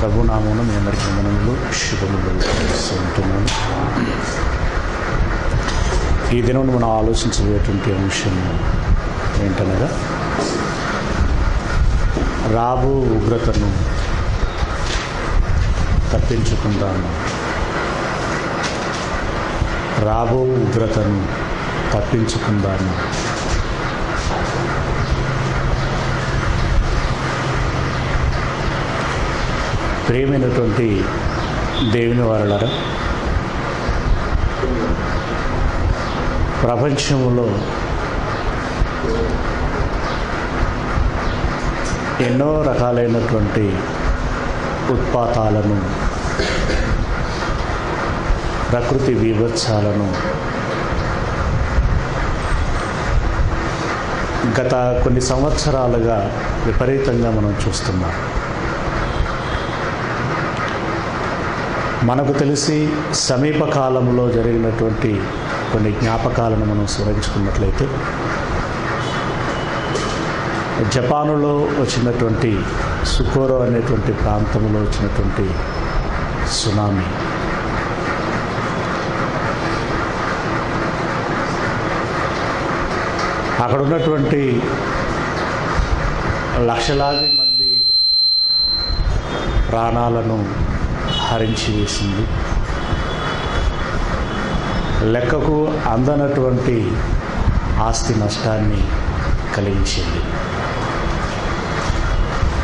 ప్రభునామమున మీ అందరికీ మనములు శుభములు ఉంటున్నాను ఈ దినం మనం ఆలోచించబోయేటువంటి అంశం ఏంటనగా రాబు ఉగ్రతను తప్పించుకుందాము రాబో ఉగ్రతను తప్పించుకుందాము ప్రియమైనటువంటి దేవుని వారలరా ప్రపంచంలో ఎన్నో రకాలైనటువంటి ఉత్పాతాలను ప్రకృతి విభత్సాలను గత కొన్ని సంవత్సరాలుగా విపరీతంగా మనం చూస్తున్నాం. మనకు తెలిసి సమీపకాలంలో జరిగినటువంటి కొన్ని జ్ఞాపకాలను మనం స్మరించుకున్నట్లయితే జపానులో వచ్చినటువంటి సుకోరో అనేటువంటి ప్రాంతంలో వచ్చినటువంటి సునామీ. అక్కడ ఉన్నటువంటి లక్షలాది మంది ప్రాణాలను హరించి వేసింది. లెక్కకు అందనటువంటి ఆస్తి నష్టాన్ని కలిగించింది.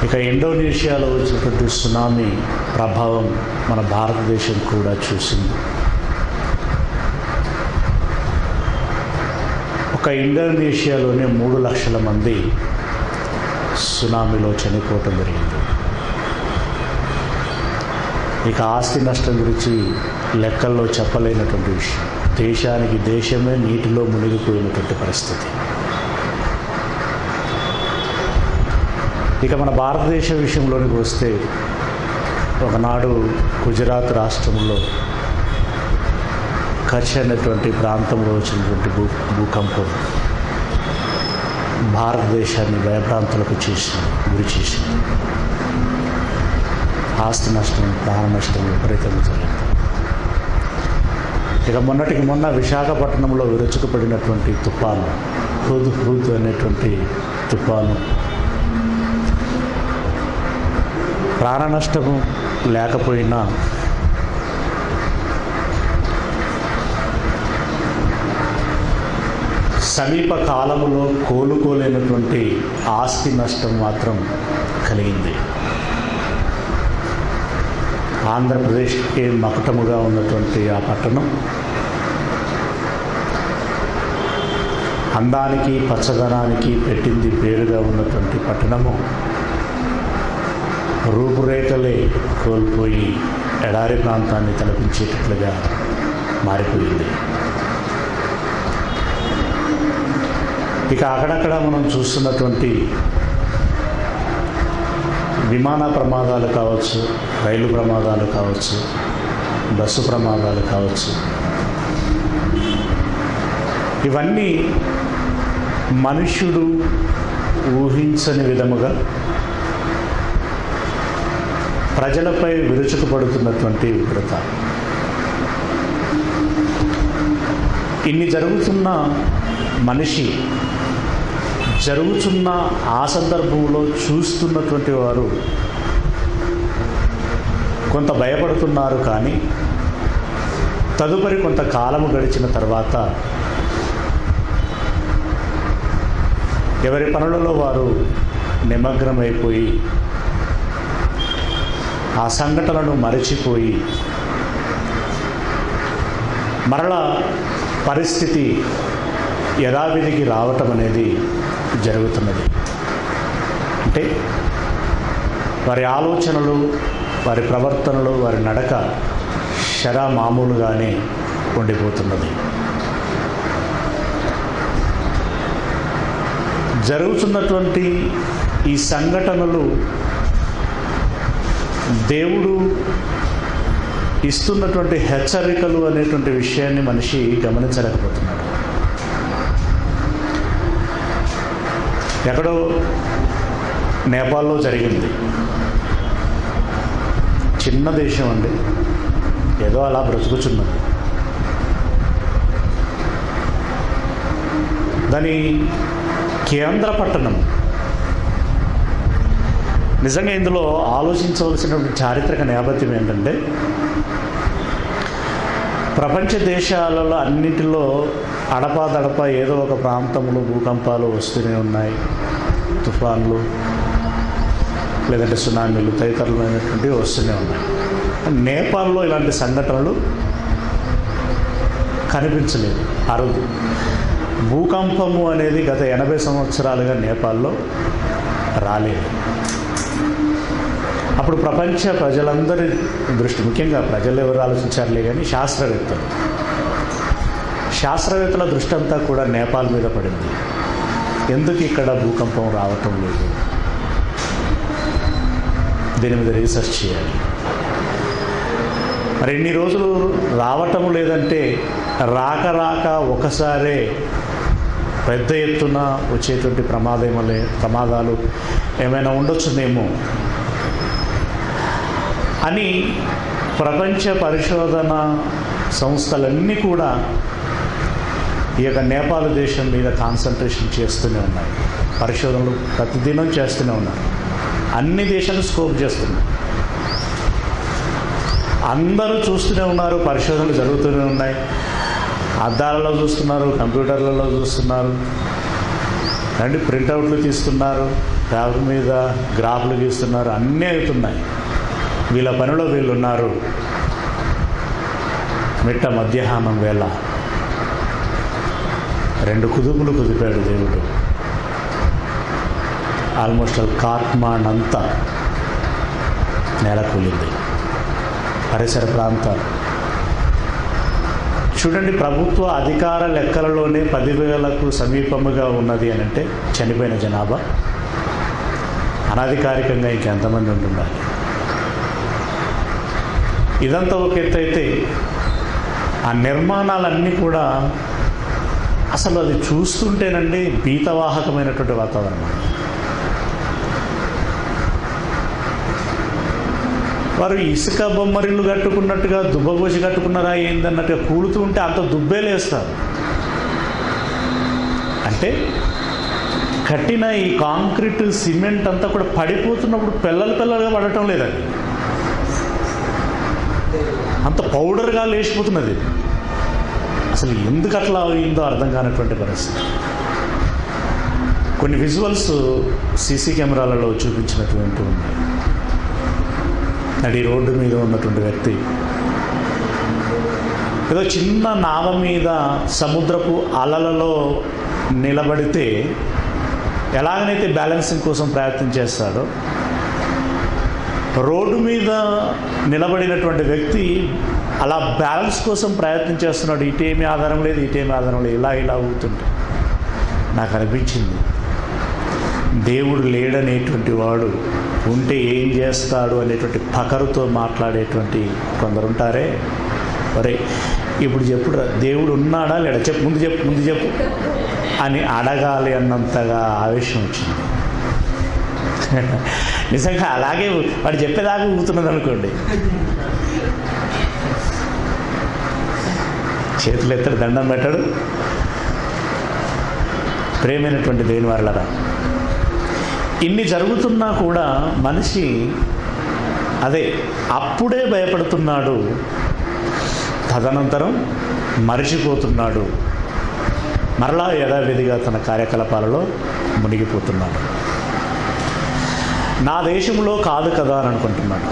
ఇక ఇండోనేషియాలో వచ్చినటువంటి సునామీ ప్రభావం మన భారతదేశం కూడా చూసింది. ఒక ఇండోనేషియాలోనే మూడు లక్షల మంది సునామీలో చనిపోవటం జరిగింది. ఇక ఆస్తి నష్టం గురించి లెక్కల్లో చెప్పలేనటువంటి విషయం. దేశానికి దేశమే నీటిలో మునిగిపోయినటువంటి పరిస్థితి. ఇక మన భారతదేశ విషయంలోనికి వస్తే ఒకనాడు గుజరాత్ రాష్ట్రంలో కచ్ అనేటువంటి ప్రాంతంలో వచ్చినటువంటి భూ భూకంపం భారతదేశాన్ని భయప్రాంతాలకు చేసింది గురి చేసింది. ఆస్తి నష్టం ప్రాణ నష్టం విపరీతంగా జరుగుతుంది ఇక మొన్నటికి మొన్న విశాఖపట్నంలో విరుచుకుపడినటువంటి తుఫాను హృదు హృదు అనేటువంటి తుఫాను. ప్రాణ నష్టము లేకపోయినా సమీప కాలంలో కోలుకోలేనటువంటి ఆస్తి నష్టం మాత్రం కలిగింది. ఆంధ్రప్రదేశ్కి మకుటముగా ఉన్నటువంటి ఆ పట్టణం? అందానికి పచ్చదనానికి పెట్టింది పేరుగా ఉన్నటువంటి పట్టణము రూపురేఖలే కోల్పోయి ఎడారి ప్రాంతాన్ని తలపించేటట్లుగా మారిపోయింది. ఇక అక్కడక్కడ మనం చూస్తున్నటువంటి విమాన ప్రమాదాలు కావచ్చు రైలు ప్రమాదాలు కావచ్చు బస్సు ప్రమాదాలు కావచ్చు. ఇవన్నీ మనుష్యుడు ఊహించని విధముగా ప్రజలపై విరుచుకుపడుతున్నటువంటి ఉగ్రత ఇన్ని జరుగుతున్న మనిషి జరుగుతున్న ఆ సందర్భంలో చూస్తున్నటువంటి వారు కొంత భయపడుతున్నారు కానీ తదుపరి కొంత కాలము గడిచిన తర్వాత ఎవరి పనులలో వారు నిమగ్నమైపోయి ఆ సంఘటనలను మరచిపోయి మరలా పరిస్థితి యథావిధికి రావటం అనేది జరుగుతున్నది. అంటే వారి ఆలోచనలు వారి ప్రవర్తనలు వారి నడక శరా మామూలుగానే ఉండిపోతున్నది. జరుగుతున్నటువంటి ఈ సంఘటనలు దేవుడు ఇస్తున్నటువంటి హెచ్చరికలు అనేటువంటి విషయాన్ని మనిషి గమనించలేకపోతున్నాడు. ఎక్కడో నేపాల్లో జరిగింది. చిన్న దేశం అండి. ఏదో అలా బ్రతుకుచున్నది. దాని కేంద్ర పట్టణం. నిజంగా ఇందులో ఆలోచించవలసినటువంటి చారిత్రక నేపథ్యం ఏంటంటే ప్రపంచ దేశాలలో అన్నింటిలో అడపాదడప ఏదో ఒక ప్రాంతంలో భూకంపాలు వస్తూనే ఉన్నాయి. తుఫాన్లు లేదంటే సునామీలు తదితరులైనటువంటివి వస్తూనే ఉన్నాయి. నేపాల్లో ఇలాంటి సంఘటనలు కనిపించలేదు. అరుదు భూకంపము అనేది గత ఎనభై సంవత్సరాలుగా నేపాల్లో రాలేదు. అప్పుడు ప్రపంచ ప్రజలందరి దృష్టి ముఖ్యంగా ప్రజలు ఎవరు ఆలోచించారులే కానీ శాస్త్రవేత్తలు. శాస్త్రవేత్తల దృష్టి అంతా కూడా నేపాల్ మీద పడింది. ఎందుకు ఇక్కడ భూకంపం రావటం లేదు? దీని మీద రీసెర్చ్ చేయాలి. మరి ఎన్ని రోజులు రావటం లేదంటే రాక రాక ఒకసారే పెద్ద ఎత్తున వచ్చేటువంటి ప్రమాదములే ప్రమాదాలు ఏమైనా ఉండొచ్చునేమో అని ప్రపంచ పరిశోధన సంస్థలన్నీ కూడా ఈ యొక్క నేపాల్ దేశం మీద కాన్సన్ట్రేషన్ చేస్తూనే ఉన్నాయి. పరిశోధనలు ప్రతిదినం చేస్తూనే ఉన్నారు అన్ని దేశాలు స్కోప్ చేస్తున్నాయి. అందరూ చూస్తూనే ఉన్నారు పరిశోధనలు జరుగుతూనే ఉన్నాయి. అద్దాలలో చూస్తున్నారు కంప్యూటర్లలో చూస్తున్నారు. అండ్ ప్రింటౌట్లు తీస్తున్నారు. పేపర్ మీద గ్రాఫ్లు గీస్తున్నారు. అన్నీ అవుతున్నాయి. వీళ్ళ పనిలో వీళ్ళు ఉన్నారు. మిట్ట మధ్యాహ్నం వేళ. రెండు కుదుపులు కుదిపాడు దేవుడు. ఆల్మోస్ట్ కాట్మాండ్ అంతా కూలింది పరిసర ప్రాంతాలు చూడండి ప్రభుత్వ అధికార లెక్కలలోనే పదివేలకు సమీపముగా ఉన్నది అని అంటే చనిపోయిన జనాభా. అనధికారికంగా ఇంకెంతమంది ఉంటున్నారు? ఇదంతా ఒక ఎత్తు అయితే ఆ నిర్మాణాలన్నీ కూడా అసలు అది చూస్తుంటేనండి భీతవాహకమైనటువంటి వాతావరణం. వారు ఇసుక బొమ్మరిల్లు కట్టుకున్నట్టుగా దుబ్బగోసి కట్టుకున్నారా ఏందన్నట్టుగా కూలుతూ ఉంటే అంత దుబ్బేలేస్తారు అంటే కట్టిన ఈ కాంక్రీట్ సిమెంట్ అంతా కూడా పడిపోతున్నప్పుడు పిల్లలు పిల్లలుగా పడటం లేదండి. అంత పౌడర్గా లేచిపోతున్నది. అసలు ఎందుకు అట్లా అయిందో అర్థం కానటువంటి పరిస్థితి. కొన్ని విజువల్స్ సీసీ కెమెరాలలో చూపించినటువంటి ఉన్నాయి. నడి రోడ్డు మీద ఉన్నటువంటి వ్యక్తి. ఏదో చిన్న నావ మీద సముద్రపు అలలలో నిలబడితే ఎలాగనైతే బ్యాలెన్సింగ్ కోసం ప్రయత్నం చేస్తాడో రోడ్డు మీద నిలబడినటువంటి వ్యక్తి అలా బ్యాలెన్స్ కోసం ప్రయత్నం చేస్తున్నాడు ఇటేమి ఆధారం లేదు ఇటేమి ఆధారం లేదు. ఇలా ఇలా అవుతుంటే నాకు అనిపించింది దేవుడు లేడనేటువంటి వాడు ఉంటే ఏం చేస్తాడు? అనేటువంటి పకరుతో మాట్లాడేటువంటి కొందరు ఉంటారే. ఒరే ఇప్పుడు చెప్పురా దేవుడు ఉన్నాడా లేడా? చెప్పు ముందు చెప్పు ముందు చెప్పు. అని అడగాలి అన్నంతగా ఆవేశం వచ్చింది. నిజంగా అలాగే వాడు చెప్పేదాకా ఊగుతున్నది అనుకోండి చేతులు ఎత్తడు దండం పెట్టాడు. ప్రేమైనటువంటి దేని వారలరా ఇన్ని జరుగుతున్నా కూడా మనిషి అదే అప్పుడే భయపడుతున్నాడు తదనంతరం మరిచిపోతున్నాడు. మరలా యథావిధిగా తన కార్యకలాపాలలో మునిగిపోతున్నాడు. నా దేశంలో కాదు కదా అని అనుకుంటున్నాడు.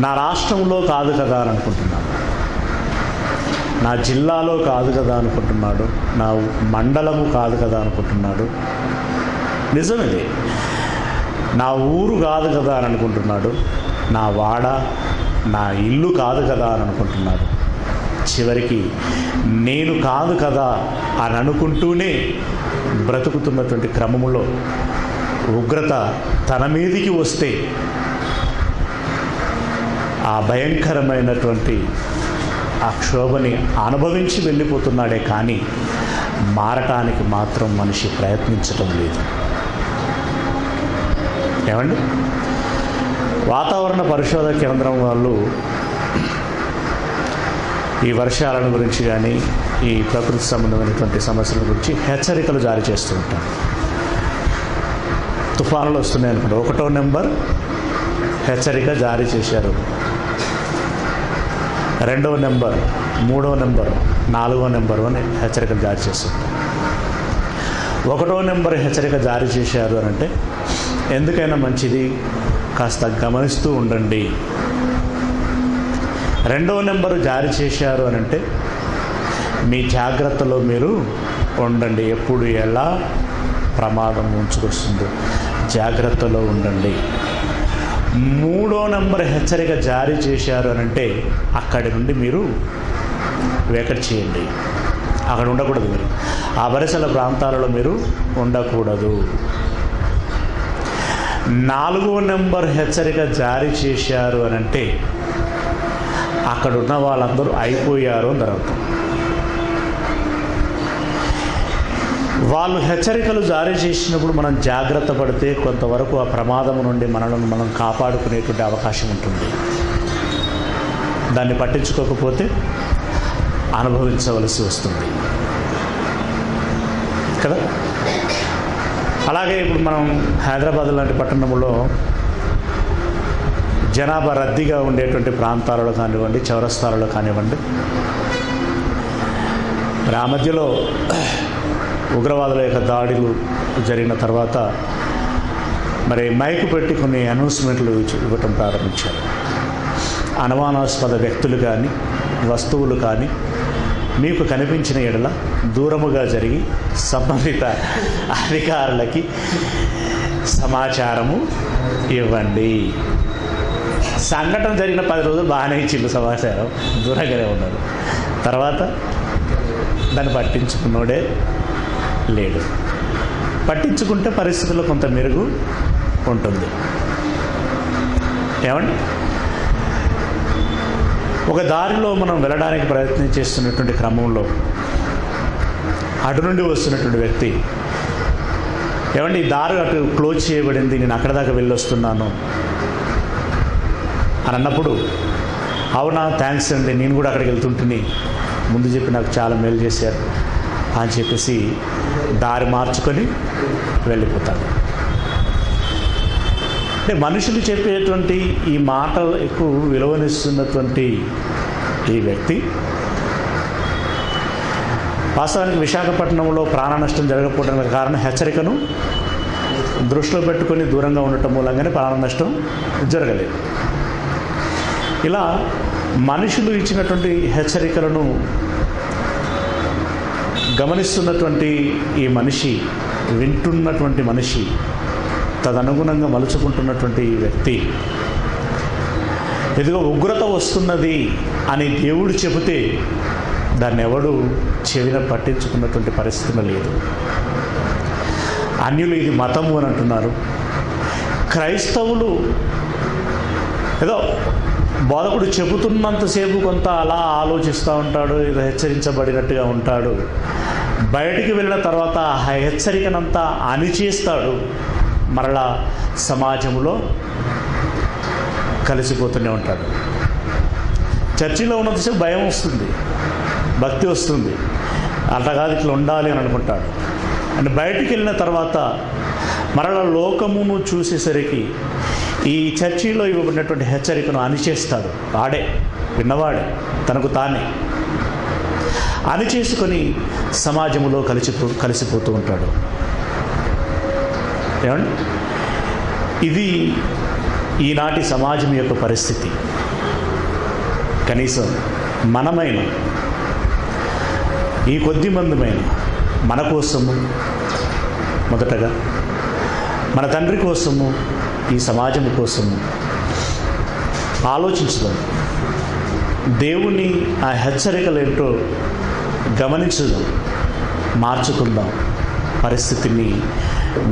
నా రాష్ట్రంలో కాదు కదా అని అనుకుంటున్నాడు. నా జిల్లాలో కాదు కదా అనుకుంటున్నాడు నా మండలము కాదు కదా అనుకుంటున్నాడు. నిజమిది? నా ఊరు కాదు కదా అని అనుకుంటున్నాడు నా వాడ నా ఇల్లు కాదు కదా అని అనుకుంటున్నాడు. చివరికి నేను కాదు కదా అని అనుకుంటూనే బ్రతుకుతున్నటువంటి క్రమములో ఉగ్రత తన మీదికి వస్తే ఆ భయంకరమైనటువంటి ఆ క్షోభని అనుభవించి వెళ్ళిపోతున్నాడే కానీ మారటానికి మాత్రం మనిషి ప్రయత్నించటం లేదు. ఏమండి? వాతావరణ పరిశోధన కేంద్రం వాళ్ళు ఈ వర్షాలను గురించి కానీ ఈ ప్రకృతి సంబంధమైనటువంటి సమస్యల గురించి హెచ్చరికలు జారీ చేస్తూ ఉంటారు. తుఫానులు వస్తున్నాయి అనుకుంటా ఒకటో నెంబర్ హెచ్చరిక జారీ చేశారు. రెండవ నెంబర్ మూడవ నెంబర్ నాలుగో నెంబర్ అని హెచ్చరిక జారీ చేస్తారు ఒకటో నెంబర్ హెచ్చరిక జారీ చేశారు అని అంటే ఎందుకైనా మంచిది కాస్త గమనిస్తూ ఉండండి. రెండవ నెంబరు జారీ చేశారు అని అంటే మీ జాగ్రత్తలో మీరు ఉండండి ఎప్పుడు ఎలా ప్రమాదం ఉంచుకొస్తుందో జాగ్రత్తలో ఉండండి. మూడో నెంబర్ హెచ్చరిక జారీ చేశారు అని అంటే అక్కడి నుండి మీరు వేకట్ చేయండి. అక్కడ ఉండకూడదు మీరు. ఆ వరసల ప్రాంతాలలో మీరు ఉండకూడదు. నాలుగో నెంబర్ హెచ్చరిక జారీ చేశారు అని అంటే అక్కడ ఉన్న వాళ్ళందరూ అయిపోయారు అని అర్థం. వాళ్ళు హెచ్చరికలు జారీ చేసినప్పుడు మనం జాగ్రత్త పడితే కొంతవరకు ఆ ప్రమాదం నుండి మనలను మనం కాపాడుకునేటువంటి అవకాశం ఉంటుంది. దాన్ని పట్టించుకోకపోతే అనుభవించవలసి వస్తుంది. కదా? అలాగే ఇప్పుడు మనం హైదరాబాద్ లాంటి పట్టణంలో జనాభా రద్దీగా ఉండేటువంటి ప్రాంతాలలో కానివ్వండి చౌరస్తాలలో కానివ్వండి రామధ్యలో ఉగ్రవాదుల యొక్క దాడులు జరిగిన తర్వాత మరి మైకు పెట్టి కొన్ని అనౌన్స్మెంట్లు ఇవ్వటం ప్రారంభించారు. అనుమానాస్పద వ్యక్తులు కానీ వస్తువులు కానీ మీకు కనిపించిన ఎడల దూరముగా జరిగి సంబంధిత అధికారులకి సమాచారము ఇవ్వండి. సంఘటన జరిగిన పది రోజులు బాగానే ఇచ్చిండు సమాచారం. దూరంగానే ఉన్నారు. తర్వాత దాన్ని పట్టించుకున్నోడే లేడు. పట్టించుకుంటే పరిస్థితుల్లో కొంత మెరుగు ఉంటుంది. ఏమండి? ఒక దారిలో మనం వెళ్ళడానికి ప్రయత్నం చేస్తున్నటువంటి క్రమంలో అటు నుండి వస్తున్నటువంటి వ్యక్తి ఏమండి ఈ దారి అటు క్లోజ్ చేయబడింది నేను అక్కడ దాకా వెళ్ళొస్తున్నాను అని అన్నప్పుడు అవునా థ్యాంక్స్ అండి నేను కూడా అక్కడికి వెళ్తుంటుని ముందు చెప్పి నాకు చాలా మేలు చేశారు. అని చెప్పేసి దారి మార్చుకొని వెళ్ళిపోతాడు అంటే మనుషులు చెప్పేటువంటి ఈ మాటలకు విలువనిస్తున్నటువంటి ఈ వ్యక్తి వాస్తవానికి విశాఖపట్నంలో ప్రాణ నష్టం జరగకపోవడానికి కారణం హెచ్చరికను దృష్టిలో పెట్టుకొని దూరంగా ఉండటం మూలంగానే ప్రాణ నష్టం జరగలేదు. ఇలా మనుషులు ఇచ్చినటువంటి హెచ్చరికలను గమనిస్తున్నటువంటి ఈ మనిషి వింటున్నటువంటి మనిషి తదనుగుణంగా మలుచుకుంటున్నటువంటి ఈ వ్యక్తి. ఎదుగో ఉగ్రత వస్తున్నది అని దేవుడు చెబితే దాన్ని ఎవడు చెవిన పట్టించుకున్నటువంటి పరిస్థితి లేదు. అన్యులు ఇది మతము అని అంటున్నారు. క్రైస్తవులు ఏదో బోధకుడు చెబుతున్నంతసేపు కొంత అలా ఆలోచిస్తూ ఉంటాడు ఏదో హెచ్చరించబడినట్టుగా ఉంటాడు. బయటికి వెళ్ళిన తర్వాత ఆ హెచ్చరికనంతా అణిచేస్తాడు. మరలా సమాజంలో కలిసిపోతూనే ఉంటాడు. చర్చిలో ఉన్నంతసేపు భయం వస్తుంది. భక్తి వస్తుంది. అట్లా కాదు ఇట్లా ఉండాలి అని అనుకుంటాడు. అండ్ బయటికి వెళ్ళిన తర్వాత మరల లోకమును చూసేసరికి ఈ చర్చిలో ఇవ్వబడినటువంటి హెచ్చరికను అణిచేస్తాడు. వాడే విన్నవాడే తనకు తానే. అణిచేసుకొని సమాజంలో కలిసిపో కలిసిపోతూ ఉంటాడు. ఏమండి? ఇది ఈనాటి సమాజం యొక్క పరిస్థితి. కనీసం మనమైన ఈ కొద్ది మందిమైన మన కోసము మొదటగా మన తండ్రి కోసము ఈ సమాజం కోసము ఆలోచించడం దేవుని ఆ హెచ్చరికలు ఏంటో గమనించుదాం. మార్చుకుందాం. పరిస్థితిని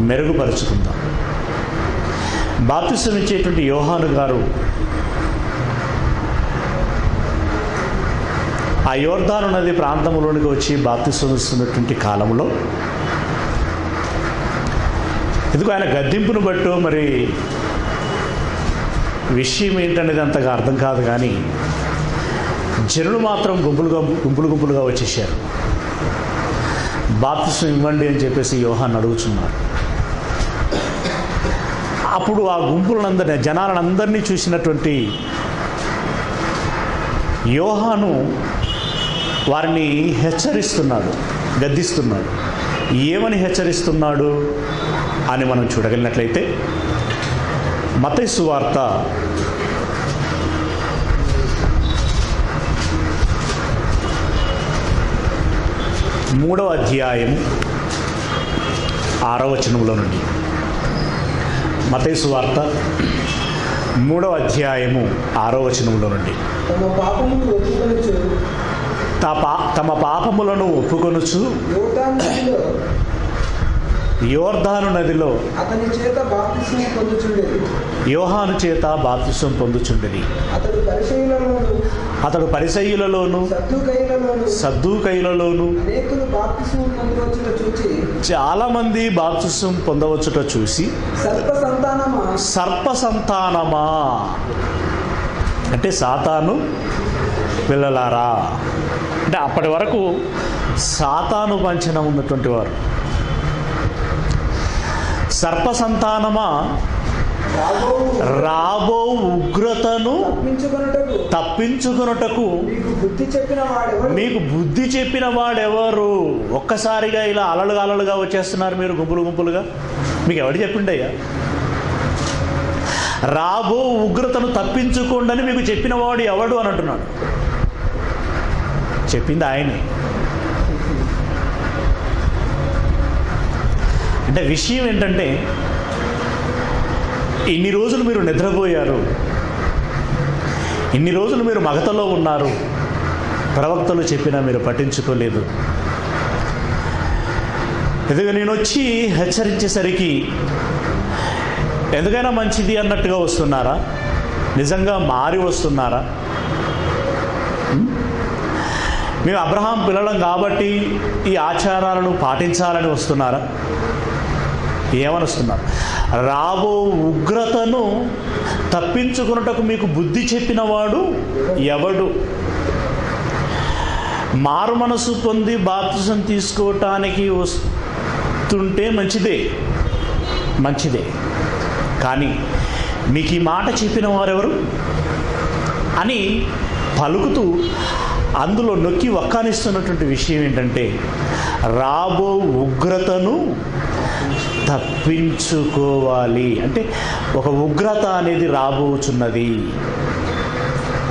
మెరుగుపరుచుకుందాం. బాప్తిసం ఇచ్చేటువంటి యోహాను గారు ఆ యోర్ధాను నది ప్రాంతంలోనికి వచ్చి బాప్తిసం ఇస్తున్నటువంటి కాలంలో ఎందుకు ఆయన గద్దింపును బట్టు మరి విషయం ఏంటనేది అంతగా అర్థం కాదు కానీ జనులు మాత్రం గుంపులుగా గుంపులు గుంపులుగా వచ్చేసారు బాప్తిసం ఇవ్వండి అని చెప్పేసి యోహాన్ని అడుగుతున్నారు అప్పుడు ఆ గుంపులందరినీ జనాలందరినీ చూసినటువంటి యోహాను వారిని హెచ్చరిస్తున్నాడు గద్దిస్తున్నాడు. ఏమని హెచ్చరిస్తున్నాడు అని మనం చూడగలిగినట్లయితే మతైసు వార్త మూడవ అధ్యాయం ఆరవ వచనంలో నుండి. మతైసు వార్త మూడవ అధ్యాయము ఆరో వచనంలో నుండి. తమ పాపములను ఒప్పుకొనుచు యోర్ధాను నదిలో అతని చేత బాప్తిస్మం పొందుచుండేది. యోహాను చేత బాప్తిసం పొందుచుండెది. అతడు పరిచయులలోను అతడు పరిసయ్యులలోను సద్దుకైలలోను సద్దుకైలలోను అనేకులు బాప్తిస్మం పొందవచ్చుట చూచి చాలామంది బాప్తిసం పొందవచ్చుట చూసి సర్ప సంతానమా సర్ప సంతానమా అంటే సాతాను పిల్లలారా? అంటే అప్పటి వరకు సాతాను పంచన ఉన్నటువంటి వారు. సర్ప సంతానమా రాబో ఉగ్రతను తప్పించుకొనుటకు. తప్పించుకున్నటకు మీకు బుద్ధి చెప్పిన వాడెవడు మీకు బుద్ధి చెప్పిన వాడెవరు? ఒక్కసారిగా ఇలా అలలుగా అలలుగా వచ్చేస్తున్నారు మీరు గుంపులు గుంపులుగా. మీకు ఎవడు చెప్పిండయ్యా? రాబో ఉగ్రతను తప్పించుకోండి అని మీకు చెప్పిన వాడు ఎవడు అని అంటున్నాడు. చెప్పింది ఆయనే. అంటే విషయం ఏంటంటే ఇన్ని రోజులు మీరు నిద్రపోయారు ఇన్ని రోజులు మీరు మగతలో ఉన్నారు ప్రవక్తలు చెప్పినా మీరు పట్టించుకోలేదు. ఎందుకంటే నేను వచ్చి హెచ్చరించేసరికి ఎందుకైనా మంచిది అన్నట్టుగా వస్తున్నారా? నిజంగా మారి వస్తున్నారా? మేము అబ్రహాం పిల్లలం కాబట్టి ఈ ఆచారాలను పాటించాలని వస్తున్నారా? ఏమనుస్తున్నారు? రాబో ఉగ్రతను తప్పించుకున్నటకు మీకు బుద్ధి చెప్పినవాడు ఎవడు? మారు మనసు పొంది బాప్తిజం తీసుకోవటానికి వస్తుంటే మంచిదే. మంచిదే. కానీ మీకు ఈ మాట చెప్పిన వారెవరు అని పలుకుతూ అందులో నొక్కి వక్కానిస్తున్నటువంటి విషయం ఏంటంటే రాబో ఉగ్రతను తప్పించుకోవాలి. అంటే ఒక ఉగ్రత అనేది రాబోచున్నది.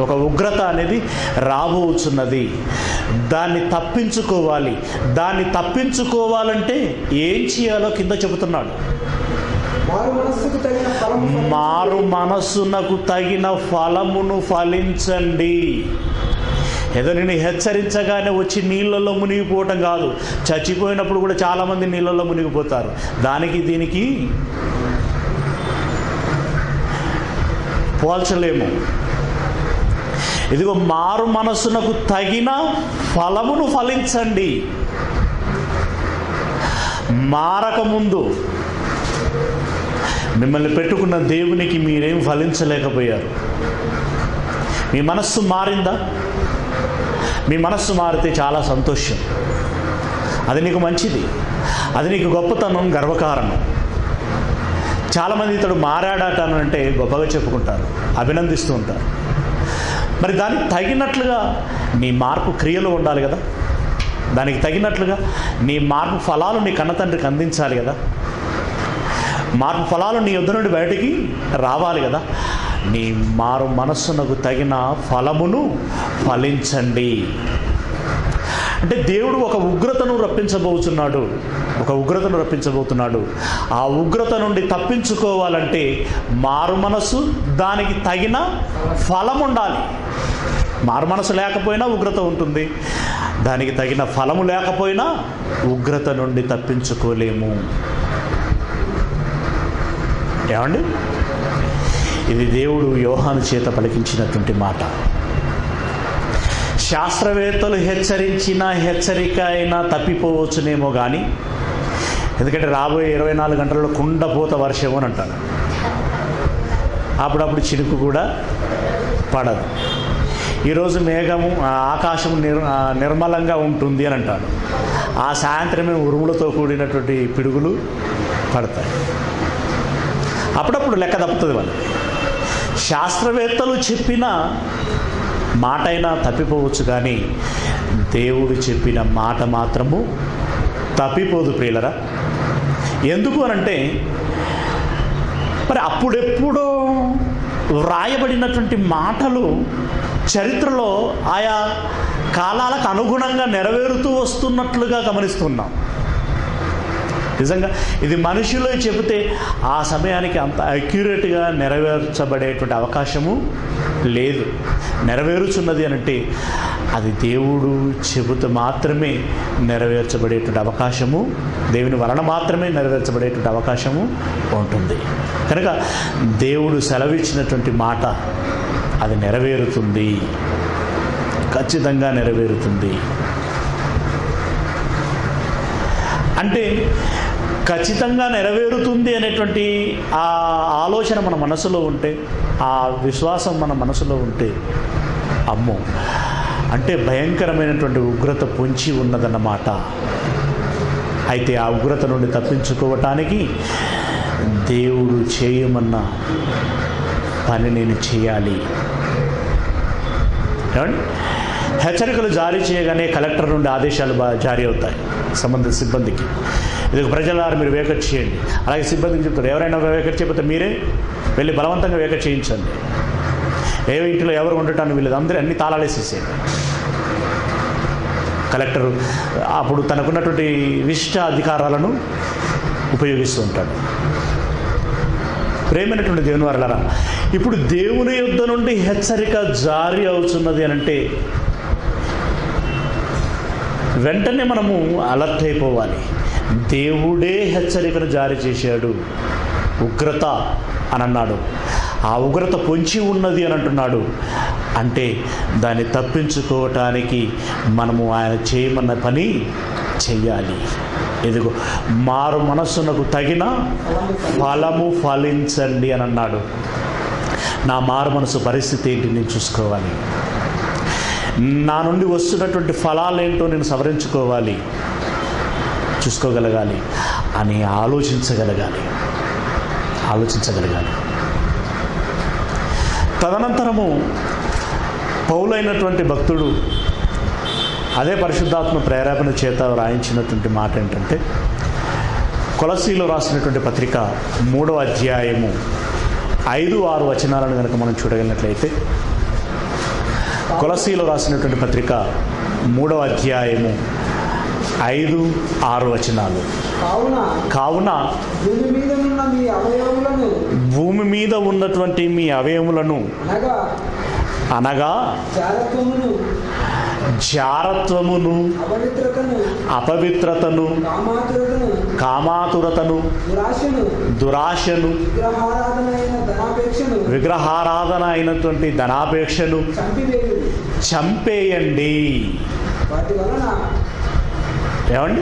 ఒక ఉగ్రత అనేది రాబోచున్నది. దాన్ని తప్పించుకోవాలి. దాన్ని తప్పించుకోవాలంటే ఏం చేయాలో కింద చెబుతున్నాడు. మారు మనస్సునకు తగిన ఫలమును ఫలించండి. ఏదో నేను హెచ్చరించగానే వచ్చి నీళ్ళల్లో మునిగిపోవటం కాదు. చచ్చిపోయినప్పుడు కూడా చాలామంది నీళ్ళల్లో మునిగిపోతారు. దానికి దీనికి పోల్చలేము. ఇదిగో మారు మనస్సునకు తగిన ఫలమును ఫలించండి. మారకముందు మిమ్మల్ని పెట్టుకున్న దేవునికి మీరేం ఫలించలేకపోయారు. మీ మనస్సు మారిందా? మీ మనస్సు మారితే చాలా సంతోషం. అది నీకు మంచిది. అది నీకు గొప్పతనం గర్వకారణం. చాలామంది ఇతడు మారాడట అంటే గొప్పగా చెప్పుకుంటారు అభినందిస్తూ ఉంటారు. మరి దానికి తగినట్లుగా నీ మార్పు క్రియలు ఉండాలి కదా? దానికి తగినట్లుగా నీ మార్పు ఫలాలు నీ కన్నతండ్రికి అందించాలి కదా? మార్పు ఫలాలు నీ యుద్ధ నుండి బయటికి రావాలి కదా? నీ మారు మనస్సునకు తగిన ఫలమును ఫలించండి. అంటే దేవుడు ఒక ఉగ్రతను రప్పించబోతున్నాడు. ఒక ఉగ్రతను రప్పించబోతున్నాడు. ఆ ఉగ్రత నుండి తప్పించుకోవాలంటే మారు మనసు దానికి తగిన ఫలం ఉండాలి మారు మనసు లేకపోయినా ఉగ్రత ఉంటుంది. దానికి తగిన ఫలము లేకపోయినా ఉగ్రత నుండి తప్పించుకోలేము. ఏమండి? ఇది దేవుడు యోహాను చేత పలికించినటువంటి మాట. శాస్త్రవేత్తలు హెచ్చరించిన హెచ్చరిక అయినా తప్పిపోవచ్చునేమో కానీ ఎందుకంటే రాబోయే ఇరవై నాలుగు గంటల్లో కుండపోత వర్షం అని అంటారు. అప్పుడప్పుడు చినుకు కూడా పడదు. ఈరోజు మేఘము ఆకాశం నిర్ నిర్మలంగా ఉంటుంది అని అంటారు. ఆ సాయంత్రమే ఉరుములతో కూడినటువంటి పిడుగులు పడతాయి. అప్పుడప్పుడు లెక్క తప్పుతుంది వాళ్ళకి. శాస్త్రవేత్తలు చెప్పిన మాట అయినా తప్పిపోవచ్చు కానీ దేవుడు చెప్పిన మాట మాత్రము తప్పిపోదు ప్రియులరా. ఎందుకు అనంటే మరి అప్పుడెప్పుడో వ్రాయబడినటువంటి మాటలు చరిత్రలో ఆయా కాలాలకు అనుగుణంగా నెరవేరుతూ వస్తున్నట్లుగా గమనిస్తున్నాం. నిజంగా ఇది మనుషులు చెబితే ఆ సమయానికి అంత అక్యురేట్గా నెరవేర్చబడేటువంటి అవకాశము లేదు. నెరవేరుచున్నది అంటే అది దేవుడు చెబుతూ మాత్రమే నెరవేర్చబడేటువంటి అవకాశము దేవుని వలన మాత్రమే నెరవేర్చబడేటువంటి అవకాశము ఉంటుంది. కనుక దేవుడు సెలవిచ్చినటువంటి మాట అది నెరవేరుతుంది. ఖచ్చితంగా నెరవేరుతుంది. అంటే ఖచ్చితంగా నెరవేరుతుంది అనేటువంటి ఆ ఆలోచన మన మనసులో ఉంటే ఆ విశ్వాసం మన మనసులో ఉంటే అమ్మో! అంటే భయంకరమైనటువంటి ఉగ్రత పొంచి ఉన్నదన్నమాట. అయితే ఆ ఉగ్రత నుండి తప్పించుకోవటానికి దేవుడు చేయమన్న పని నేను చేయాలి. హెచ్చరికలు జారీ చేయగానే కలెక్టర్ నుండి ఆదేశాలు బా- జారీ అవుతాయి సంబంధిత సిబ్బందికి. ఇది ప్రజలారు మీరు వేకట్ చేయండి. అలాగే సిబ్బందికి చెప్తారు ఎవరైనా వేకట్ చేయకపోతే మీరే వెళ్ళి బలవంతంగా వేకట్ చేయించండి. ఏ ఇంటిలో ఎవరు ఉండటానికి వీళ్ళు అందరూ అన్ని తాళాలేసేసేయండి. కలెక్టర్ అప్పుడు తనకున్నటువంటి విశిష్ట అధికారాలను ఉపయోగిస్తూ ఉంటాడు. ప్రేమైనటువంటి దేవుని వారలారా ఇప్పుడు దేవుని యుద్ధ నుండి హెచ్చరిక జారీ అవుతున్నది అని అంటే వెంటనే మనము అలర్ట్ అయిపోవాలి. దేవుడే హెచ్చరికను జారీ చేశాడు. ఉగ్రత అని అన్నాడు ఆ ఉగ్రత పొంచి ఉన్నది అని అంటున్నాడు. అంటే దాన్ని తప్పించుకోవటానికి మనము ఆయన చేయమన్న పని చెయ్యాలి ఎదుగో మారు మనస్సునకు తగిన ఫలము ఫలించండి అని అన్నాడు. నా మారు మనసు పరిస్థితి ఏంటి నేను చూసుకోవాలి. నా నుండి వస్తున్నటువంటి ఫలాలు ఏంటో నేను సవరించుకోవాలి. చూసుకోగలగాలి అని ఆలోచించగలగాలి. ఆలోచించగలగాలి. తదనంతరము పౌలైనటువంటి భక్తుడు అదే పరిశుద్ధాత్మ ప్రేరేపణ చేత రాయించినటువంటి మాట ఏంటంటే కొలసీలో రాసినటువంటి పత్రిక మూడవ అధ్యాయము ఐదు ఆరు వచనాలను కనుక మనం చూడగలిగినట్లయితే కొలసీలో రాసినటువంటి పత్రిక మూడవ అధ్యాయము ఐదు ఆరు వచనాలు. కావున భూమి మీద ఉన్నటువంటి మీ అవయములను అనగా జారత్వమును అపవిత్రతను కామాతురతను దురాశను విగ్రహారాధన అయినటువంటి ధనాపేక్షను చంపేయండి. ఏమండి?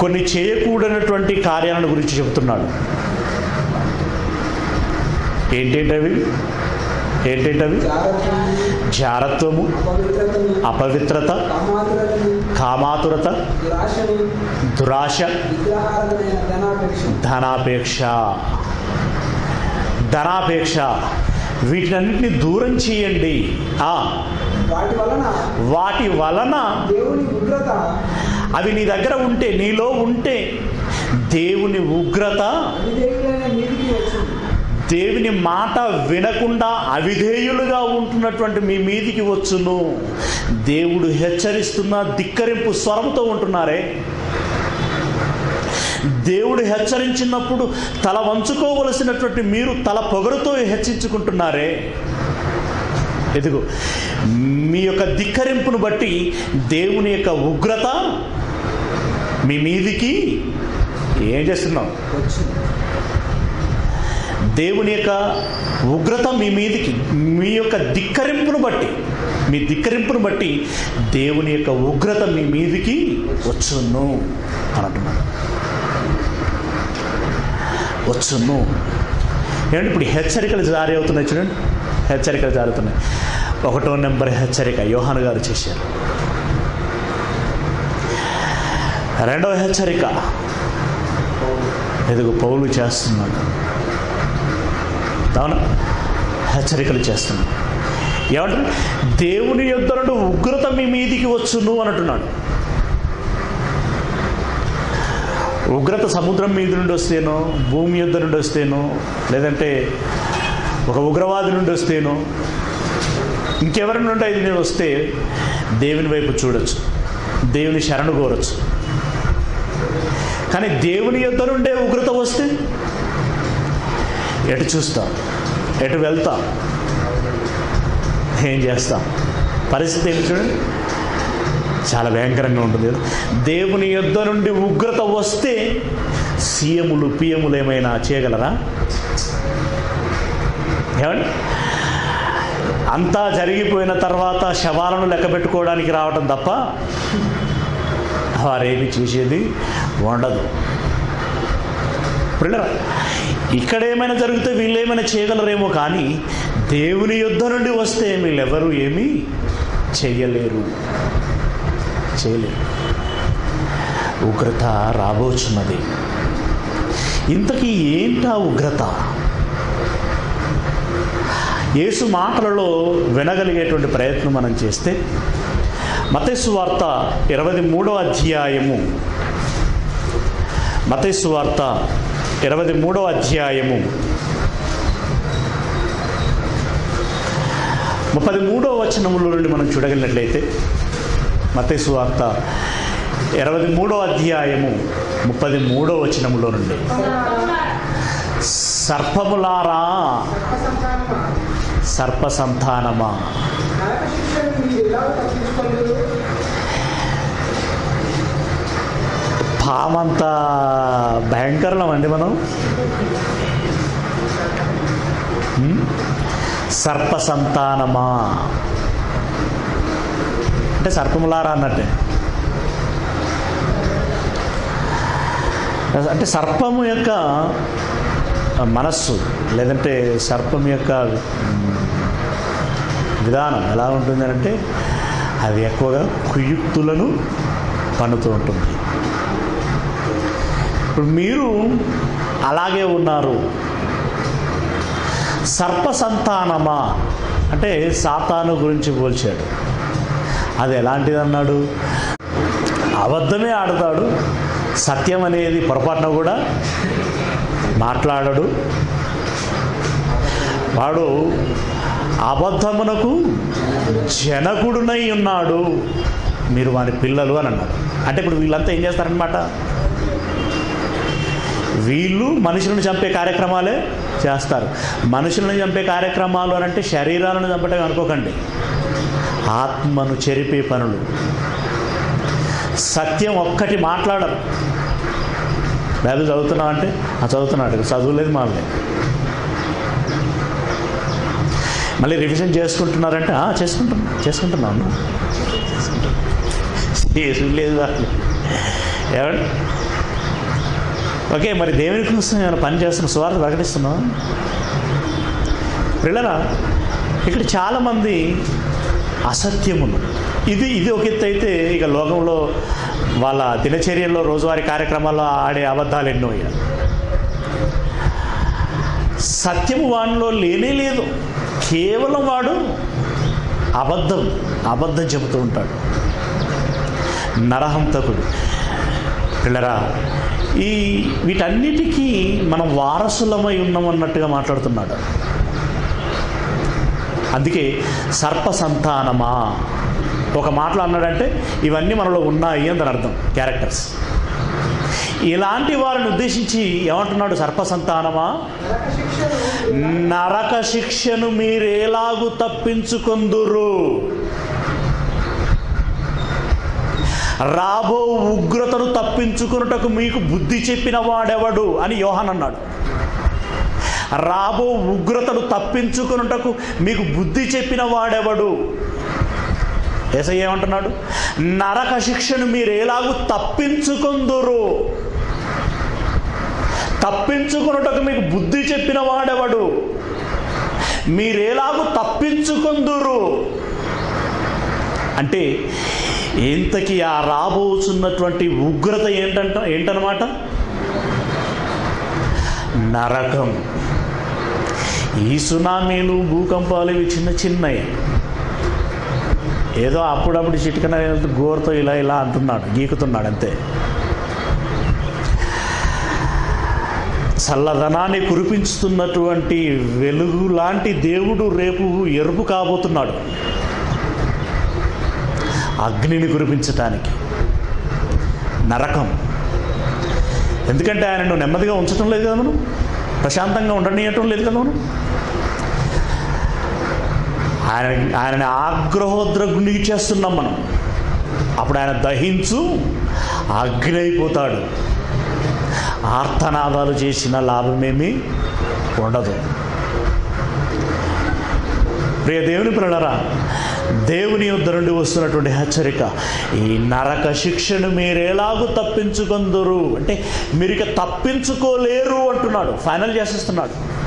కొన్ని చేయకూడనటువంటి కార్యాలను గురించి చెబుతున్నాడు ఏంటేంటవి? ఏంటేంటవి? జారత్వము అపవిత్రత కామాతురత దురాశ ధనాపేక్ష. ధనాపేక్ష. వీటినన్నింటినీ దూరం చేయండి. వాటి వలన అవి నీ దగ్గర ఉంటే నీలో ఉంటే దేవుని ఉగ్రత దేవుని మాట వినకుండా అవిధేయులుగా ఉంటున్నటువంటి మీ మీదికి వచ్చును. దేవుడు హెచ్చరిస్తున్న ధిక్కరింపు స్వరంతో ఉంటున్నారే. దేవుడు హెచ్చరించినప్పుడు తల వంచుకోవలసినటువంటి మీరు తల పొగరుతో హెచ్చరించుకుంటున్నారే ఎదుగు మీ యొక్క ధిక్కరింపును బట్టి దేవుని యొక్క ఉగ్రత మీ మీదికి ఏం చేస్తున్నాం దేవుని యొక్క ఉగ్రత మీ మీదికి మీ యొక్క ధిక్కరింపును బట్టి మీ ధిక్కరింపును బట్టి దేవుని యొక్క ఉగ్రత మీ మీదికి వచ్చును అని అంటున్నాడు. వచ్చును. ఏమంటే ఇప్పుడు హెచ్చరికలు జారీ అవుతున్నాయి చూడండి. హెచ్చరికలు జారుతున్నాయి ఒకటో నెంబర్ హెచ్చరిక యోహాను గారు చేశారు. రెండవ హెచ్చరిక ఎదుగు పౌలు చేస్తున్నాడు. అవునా? హెచ్చరికలు చేస్తున్నాడు. ఏమంటారు? దేవుని యుద్ధ నుండి ఉగ్రత మీ మీదికి వచ్చును అంటున్నాడు. ఉగ్రత సముద్రం మీద నుండి వస్తేనో భూమి యుద్ధ నుండి వస్తేనో లేదంటే ఒక ఉగ్రవాది నుండి వస్తేనో ఇంకెవరి నుండి ఇది నేను వస్తే దేవుని వైపు చూడొచ్చు. దేవుని శరణు కోరచ్చు. కానీ దేవుని యుద్ధ నుండే ఉగ్రత వస్తే ఎటు చూస్తాం? ఎటు వెళ్తాం? ఏం చేస్తాం? పరిస్థితి ఏమి చూడండి. చాలా భయంకరంగా ఉంటుంది. కదా దేవుని యుద్ధ నుండి ఉగ్రత వస్తే సీఎములు పిఎములు ఏమైనా చేయగలరా? ఏమండి? అంతా జరిగిపోయిన తర్వాత శవాలను లెక్క పెట్టుకోవడానికి రావటం తప్ప వారేమి చేసేది ఉండదు. పిల్లరా ఇక్కడ ఏమైనా జరిగితే వీళ్ళు ఏమైనా చేయగలరేమో కానీ దేవుని యుద్ధ నుండి వస్తే వీళ్ళెవరూ ఏమీ చేయలేరు. చేయలేదు. ఉగ్రత రాబోచున్నది. ఇంతకీ ఏంటా ఉగ్రత? యేసు మాటలలో వినగలిగేటువంటి ప్రయత్నం మనం చేస్తే మతేసు వార్త ఇరవై మూడవ అధ్యాయము. మతేసు వార్త ఇరవై మూడవ అధ్యాయము. ముప్పది మూడవ వచనములో నుండి మనం చూడగలిగినట్లయితే మతేసు వార్త ఇరవై మూడో అధ్యాయము ముప్పది మూడో వచనంలో నుండి. సర్పములారా సర్ప సంతానమా పామంత భయంకరం అండి మనం. సర్ప సంతానమా అంటే సర్పములారా అన్నట్టే. అంటే సర్పము యొక్క మనస్సు లేదంటే సర్పం యొక్క విధానం ఎలా ఉంటుంది అంటే అది ఎక్కువగా కుయుక్తులను పన్నుతూ ఉంటుంది. ఇప్పుడు మీరు అలాగే ఉన్నారు. సర్ప సంతానమా? అంటే సాతాను గురించి పోల్చాడు. అది ఎలాంటిది అన్నాడు? అబద్ధమే ఆడతాడు సత్యం అనేది పొరపాటున కూడా మాట్లాడడు. వాడు అబద్ధమునకు జనకుడునై ఉన్నాడు. మీరు వారి పిల్లలు అని అన్నారు అంటే ఇప్పుడు వీళ్ళంతా ఏం చేస్తారనమాట వీళ్ళు మనుషులను చంపే కార్యక్రమాలే చేస్తారు. మనుషులను చంపే కార్యక్రమాలు అని అంటే శరీరాలను చంపటం అనుకోకండి. ఆత్మను చెరిపే పనులు. సత్యం ఒక్కటి మాట్లాడం బైబిల్ చదువుతున్నావు అంటే ఆ చదువుతున్నాడు చదువులేదు మామూలే మళ్ళీ రివిజన్ చేసుకుంటున్నారంటే "ఆ, చేసుకుంటున్నా చేసుకుంటున్నాను చేసుకుంటున్నా లేదు వాళ్ళు ఏమండి? ఓకే మరి దేవుని కోసం ఏమైనా పని చేస్తున్న సువార్త ప్రకటిస్తున్నాను పిల్లరా ఇక్కడ చాలామంది అసత్యములు ఇది ఇది ఒక ఎత్తు అయితే ఇక లోకంలో వాళ్ళ దినచర్యల్లో రోజువారీ కార్యక్రమాల్లో ఆడే అబద్ధాలు ఎన్నో ఇక. సత్యము వాడిలో లేనే లేదు. కేవలం వాడు అబద్ధం అబద్ధం చెబుతూ ఉంటాడు. నరహంతకుడు. పిల్లరా ఈ వీటన్నిటికీ మనం వారసులమై ఉన్నాం అన్నట్టుగా మాట్లాడుతున్నాడు. అందుకే సర్ప సంతానమా ఒక మాటలో అన్నాడంటే ఇవన్నీ మనలో ఉన్నాయి అని దాని అర్థం క్యారెక్టర్స్. ఇలాంటి వారిని ఉద్దేశించి ఏమంటున్నాడు సర్ప సంతానమా నరక శిక్షను మీరేలాగు తప్పించుకుందురు. రాబో ఉగ్రతను తప్పించుకున్నటకు మీకు బుద్ధి చెప్పిన వాడెవడు? అని యోహన్ అన్నాడు. రాబో ఉగ్రతను తప్పించుకున్నటకు మీకు బుద్ధి చెప్పిన వాడెవడు? ఏసై ఏమంటున్నాడు? నరక శిక్షను మీరు ఎలాగూ తప్పించుకుందురు? తప్పించుకున్నటకు మీకు బుద్ధి చెప్పిన వాడెవడు? మీరేలాగూ తప్పించుకుందురు? అంటే ఇంతకీ ఆ రాబోతున్నటువంటి ఉగ్రత ఏంటంట ఏంటనమాట నరకం. ఈ సునామీలు భూకంపాలు ఇవి చిన్న చిన్నవి ఏదో అప్పుడప్పుడు చిటికన గోరతో ఇలా ఇలా అంటున్నాడు గీకుతున్నాడు అంతే. చల్లదనాన్ని కురిపించుతున్నటువంటి వెలుగు లాంటి దేవుడు రేపు ఎరుపు కాబోతున్నాడు. అగ్నిని కురిపించటానికి. నరకం. ఎందుకంటే ఆయనను నెమ్మదిగా ఉంచడం లేదు కదా మనం ప్రశాంతంగా ఉండనీయటం లేదు కదా మనం? ఆయన ఆయనని ఆగ్రహోద్రగ్ని చేస్తున్నాం మనం. అప్పుడు ఆయన దహించు అగ్ని అయిపోతాడు ఆర్తనాదాలు చేసిన లాభమేమీ ఉండదు. ప్రియ దేవుని పిల్లరా దేవుని యొద్ద నుండి వస్తున్నటువంటి హెచ్చరిక ఈ నరక శిక్షను మీరు ఎలాగూ తప్పించుకుందరు. అంటే మీరు ఇక తప్పించుకోలేరు అంటున్నాడు ఫైనల్ చేసేస్తున్నాడు.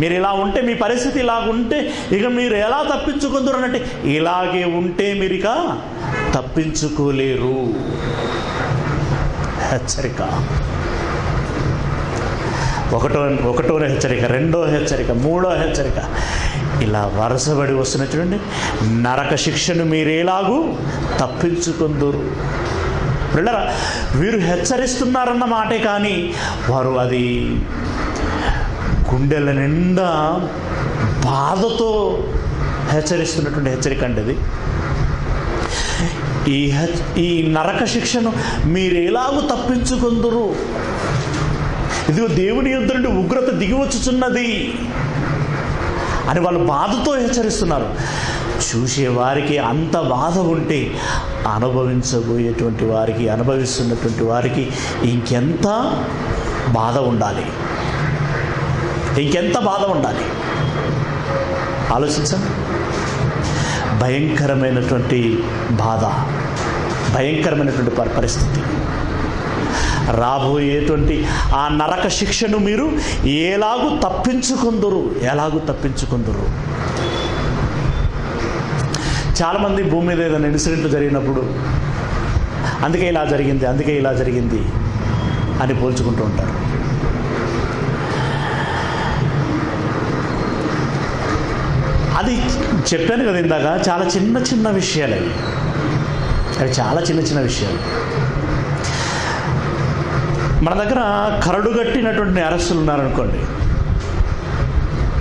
మీరు ఇలా ఉంటే మీ పరిస్థితి ఇలా ఉంటే ఇక మీరు ఎలా తప్పించుకుందరు అంటే ఇలాగే ఉంటే మీరు ఇక తప్పించుకోలేరు. హెచ్చరిక. ఒకటో ఒకటో హెచ్చరిక రెండో హెచ్చరిక మూడో హెచ్చరిక. ఇలా వరసబడి వస్తున్న చూడండి నరక శిక్షను మీరేలాగూ తప్పించుకుందరు. పిల్లరా వీరు హెచ్చరిస్తున్నారన్న మాటే కానీ వారు అది గుండెల నిండా బాధతో హెచ్చరిస్తున్నటువంటి హెచ్చరిక అండి అది. ఈ హెచ్ ఈ నరక శిక్షను మీరు ఎలాగూ తప్పించుకుందరు. ఇదిగో దేవుని యుద్ధ నుండి ఉగ్రత దిగివచ్చుచున్నది అని వాళ్ళు బాధతో హెచ్చరిస్తున్నారు. చూసే వారికి అంత బాధ ఉంటే అనుభవించబోయేటువంటి వారికి అనుభవిస్తున్నటువంటి వారికి ఇంకెంత బాధ ఉండాలి? ఇంకెంత బాధ ఉండాలి? ఆలోచించండి. భయంకరమైనటువంటి బాధ భయంకరమైనటువంటి పరిస్థితి. రాబోయేటువంటి ఆ నరక శిక్షను మీరు ఎలాగూ తప్పించుకుందరు? ఎలాగూ తప్పించుకుందరు? చాలామంది భూమి మీద ఏదైనా ఇన్సిడెంట్ జరిగినప్పుడు అందుకే ఇలా జరిగింది అందుకే ఇలా జరిగింది అని పోల్చుకుంటూ ఉంటారు. అది చెప్పాను కదా ఇందాక చాలా చిన్న చిన్న విషయాలు. అవి అవి చాలా చిన్న చిన్న విషయాలు. మన దగ్గర కరడుగట్టినటువంటి నేరస్తులు ఉన్నారనుకోండి.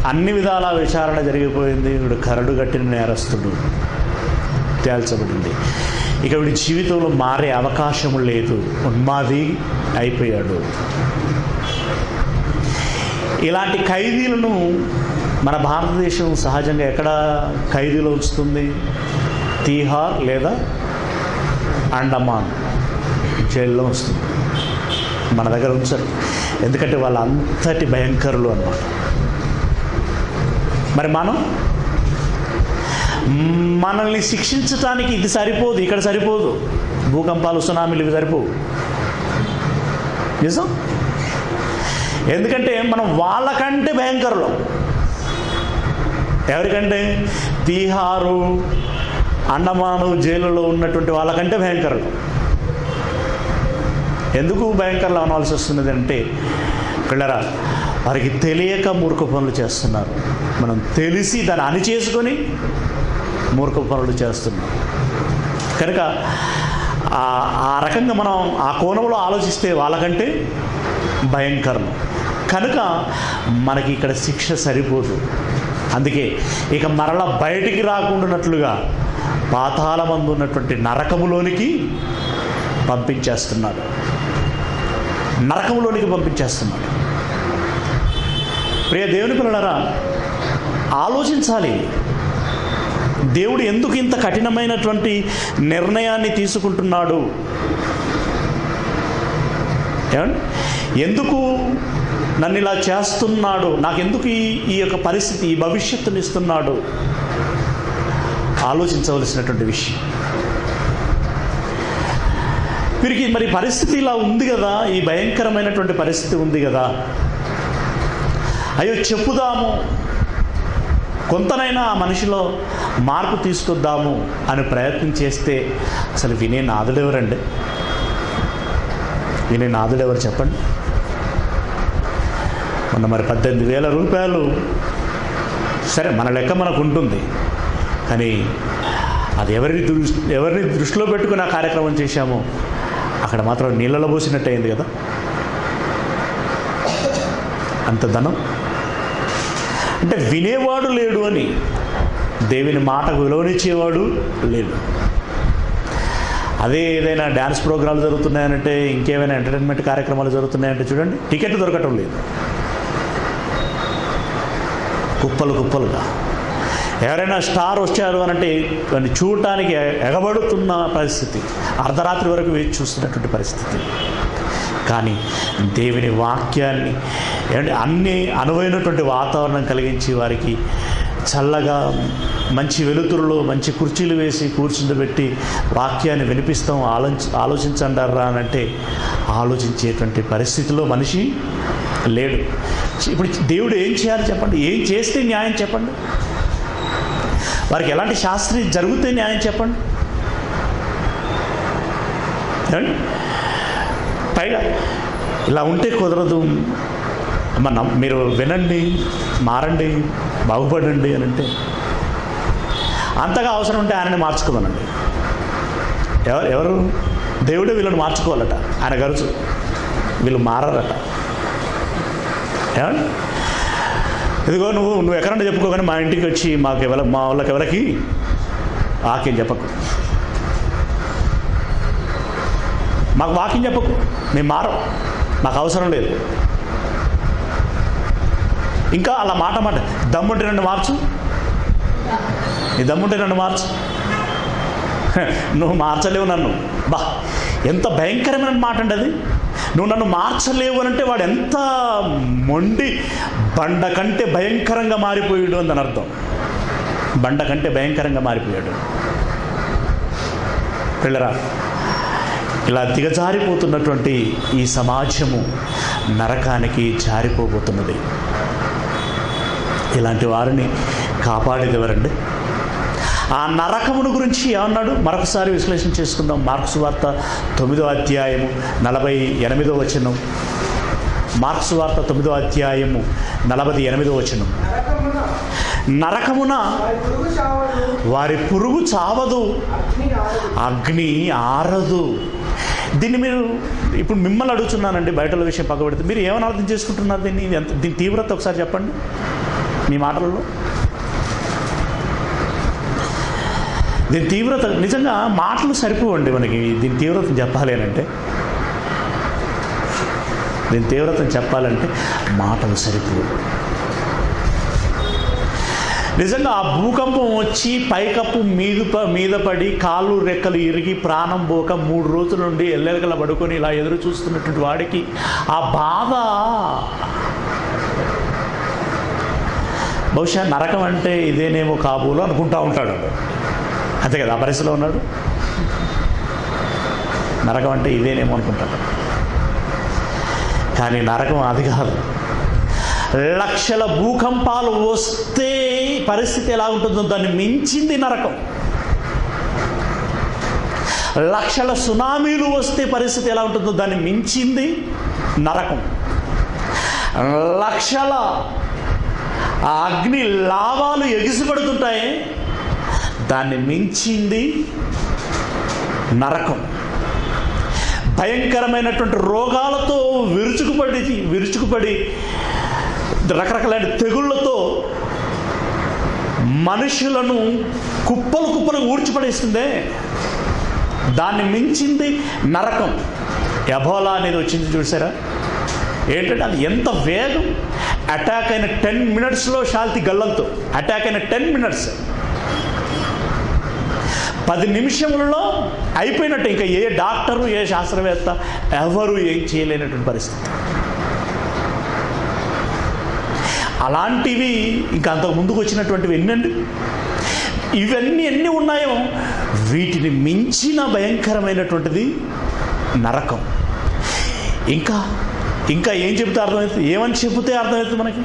అన్ని విధాల విచారణ జరిగిపోయింది. వీడు కరడుగట్టిన నేరస్తుడు. తేల్చబడింది. ఇక వీడి జీవితంలో మారే అవకాశం లేదు. ఉన్మాది అయిపోయాడు. ఇలాంటి ఖైదీలను మన భారతదేశం సహజంగా ఎక్కడ ఖైదీలో ఉంచుతుంది? తీహార్ లేదా అండమాన్ జైల్లో వస్తుంది మన దగ్గర ఉంచరు ఎందుకంటే వాళ్ళు అంతటి భయంకరులు అన్నమాట. మరి మనం? మనల్ని శిక్షించటానికి ఇది సరిపోదు ఇక్కడ సరిపోదు. భూకంపాలు సునామీలు ఇవి సరిపోవు. నిజం? ఎందుకంటే మనం వాళ్ళకంటే భయంకరులు. ఎవరికంటే? తీహారు అండమాను జైలులో ఉన్నటువంటి వాళ్ళకంటే భయంకరులు. ఎందుకు భయంకరంగా అనాల్సి వస్తున్నది అంటే పిల్లరా వారికి తెలియక మూర్ఖ పనులు చేస్తున్నారు. మనం తెలిసి దాన్ని అని చేసుకొని మూర్ఖ పనులు చేస్తున్నాం కనుక ఆ- ఆ రకంగా మనం ఆ కోణంలో ఆలోచిస్తే వాళ్ళకంటే భయంకరం. కనుక మనకి ఇక్కడ శిక్ష సరిపోదు. అందుకే ఇక మరల బయటికి రాకుండానట్లుగా పాతాళమందు ఉన్నటువంటి నరకములోనికి పంపించేస్తున్నాడు నరకంలోనికి పంపించేస్తున్నాడు. ప్రియ దేవుని పిల్లలరా ఆలోచించాలి. దేవుడు ఎందుకు ఇంత కఠినమైనటువంటి నిర్ణయాన్ని తీసుకుంటున్నాడు? ఎందుకు నన్ను ఇలా చేస్తున్నాడు? నాకెందుకు ఈ ఈ యొక్క పరిస్థితి ఈ భవిష్యత్తునిస్తున్నాడు ఆలోచించవలసినటువంటి విషయం. వీరికి మరి పరిస్థితి ఇలా ఉంది కదా ఈ భయంకరమైనటువంటి పరిస్థితి ఉంది కదా. అయ్యో చెప్పుదాము. కొంతనైనా ఆ మనిషిలో మార్పు తీసుకొద్దాము అని ప్రయత్నం చేస్తే అసలు వినే నాదుడెవరండి వినే నాదుడెవరు చెప్పండి? మొన్న మరి పద్దెనిమిది వేల రూపాయలు. సరే మన లెక్క మనకు ఉంటుంది. కానీ అది ఎవరిని దృష్టి ఎవరిని దృష్టిలో పెట్టుకుని ఆ కార్యక్రమం చేశామో? అక్కడ మాత్రం నీళ్ళలో పోసినట్టు అయింది కదా? అంత ధనం? అంటే వినేవాడు లేడు అని. దేవుని మాటకు విలువనిచ్చేవాడు లేడు. అదే ఏదైనా డ్యాన్స్ ప్రోగ్రాంలు జరుగుతున్నాయంటే ఇంకేమైనా ఎంటర్టైన్మెంట్ కార్యక్రమాలు జరుగుతున్నాయంటే చూడండి టికెట్ దొరకటం లేదు. కుప్పలు కుప్పలుగా. ఎవరైనా స్టార్ వచ్చారు అనంటే దాన్ని చూడటానికి ఎగబడుతున్న పరిస్థితి. అర్ధరాత్రి వరకు వేచి చూస్తున్నటువంటి పరిస్థితి. కానీ దేవుని వాక్యాన్ని అన్ని అనువైనటువంటి వాతావరణం కలిగించి వారికి చల్లగా మంచి వెలుతురులో మంచి కుర్చీలు వేసి కూర్చుండబెట్టి వాక్యాన్ని వినిపిస్తాం ఆలోచ ఆలోచించండారా అని అంటే ఆలోచించేటువంటి పరిస్థితిలో మనిషి లేడు. ఇప్పుడు దేవుడు ఏం చేయాలి చెప్పండి? ఏం చేస్తే న్యాయం చెప్పండి? వారికి ఎలాంటి శాస్త్రి జరుగుతుంది న్యాయం చెప్పండి. పైగా ఇలా ఉంటే కుదరదు. అమ్మ నమ్- మీరు వినండి మారండి బాగుపడండి అని అంటే అంతగా అవసరం ఉంటే ఆయనని మార్చుకోమనండి. ఎవరు ఎవరు? దేవుడే వీళ్ళని మార్చుకోవాలట. ఆయన గరుచు. వీళ్ళు మారరట. ఏమండి? ఇదిగో నువ్వు నువ్వు ఎక్కడంటే చెప్పుకో కానీ మా ఇంటికి వచ్చి మాకు ఎవర మా వాళ్ళకి ఎవరికి వాక్యం చెప్పకు. మాకు వాక్యం చెప్పకు. మేము మారం మాకు అవసరం లేదు. ఇంకా అలా మాట మాట దమ్ముంటే రెండు మార్చు. నీ దమ్ముంటే రెండు మార్చు. నువ్వు మార్చలేవు నన్ను. బా ఎంత భయంకరమైన మాట అండి అది. నువ్వు నన్ను మార్చలేవు అని అంటే వాడు ఎంత మొండి బండ కంటే భయంకరంగా మారిపోయాడు అని అర్థం. బండ కంటే భయంకరంగా మారిపోయాడు. పిల్లరా ఇలా దిగజారిపోతున్నటువంటి ఈ సమాజము నరకానికి జారిపోబోతున్నది. ఇలాంటి వారిని కాపాడేది ఎవరండి? ఆ నరకమును గురించి ఏమన్నాడు? మరొకసారి విశ్లేషణ చేసుకుందాం. మార్క్స్ వార్త తొమ్మిదో అధ్యాయము నలభై ఎనిమిదో వచనం. మార్క్స్ వార్త తొమ్మిదో అధ్యాయము నలభై ఎనిమిదో వచనం. నరకమున వారి పురుగు చావదు అగ్ని ఆరదు. దీన్ని మీరు ఇప్పుడు మిమ్మల్ని అడుగుతున్నానండి బయటల విషయం పక్కబెడితే మీరు ఏమని అర్థం చేసుకుంటున్నారు దీన్ని? ఎంత దీని తీవ్రత ఒకసారి చెప్పండి మీ మాటలలో. దీని తీవ్రత నిజంగా మాటలు సరిపోవండి మనకి. దీని తీవ్రత చెప్పాలి అని అంటే దీని తీవ్రత చెప్పాలంటే మాటలు సరిపోవు. నిజంగా ఆ భూకంపం వచ్చి పైకప్పు మీద ప- మీద పడి కాళ్ళు రెక్కలు ఇరిగి ప్రాణం పోక మూడు రోజుల నుండి ఎల్లెలకల పడుకొని ఇలా ఎదురు చూస్తున్నటువంటి వాడికి ఆ బాధ బహుశా నరకం అంటే ఇదేనేమో కాబోలు అనుకుంటా ఉంటాడు. అంతే కదా ఆ పరిస్థితిలో ఉన్నాడు. నరకం అంటే ఇదేనేమో అనుకుంటాడు కానీ నరకం అది కాదు. లక్షల భూకంపాలు వస్తే పరిస్థితి ఎలా ఉంటుందో దాన్ని మించింది నరకం. లక్షల సునామీలు వస్తే పరిస్థితి ఎలా ఉంటుందో దాన్ని మించింది నరకం. లక్షల అగ్ని లాభాలు ఎగిసిపడుతుంటాయి. దాన్ని మించింది నరకం. భయంకరమైనటువంటి రోగాలతో విరుచుకుపడి విరుచుకుపడి రకరకాలైన తెగుళ్ళతో మనుషులను కుప్పలు కుప్పలు ఊడ్చిపడేస్తుందే. దాన్ని మించింది నరకం. ఎబోలా అనేది వచ్చింది చూసారా? ఏంటంటే అది ఎంత వేగం? అటాక్ అయిన టెన్ మినిట్స్లో షాల్తి గల్లంతో. అటాక్ అయిన టెన్ మినిట్స్. పది నిమిషములలో అయిపోయినట్టు ఇంకా ఏ డాక్టరు ఏ శాస్త్రవేత్త ఎవరు ఏం చేయలేనటువంటి పరిస్థితి. అలాంటివి ఇంకా అంతకు ముందుకు వచ్చినటువంటివి ఎన్నండి? ఇవన్నీ ఎన్ని ఉన్నాయో వీటిని మించిన భయంకరమైనటువంటిది నరకం. ఇంకా ఇంకా ఏం చెబితే అర్థమవుతుంది ఏమని చెబితే అర్థమవుతుంది మనకి?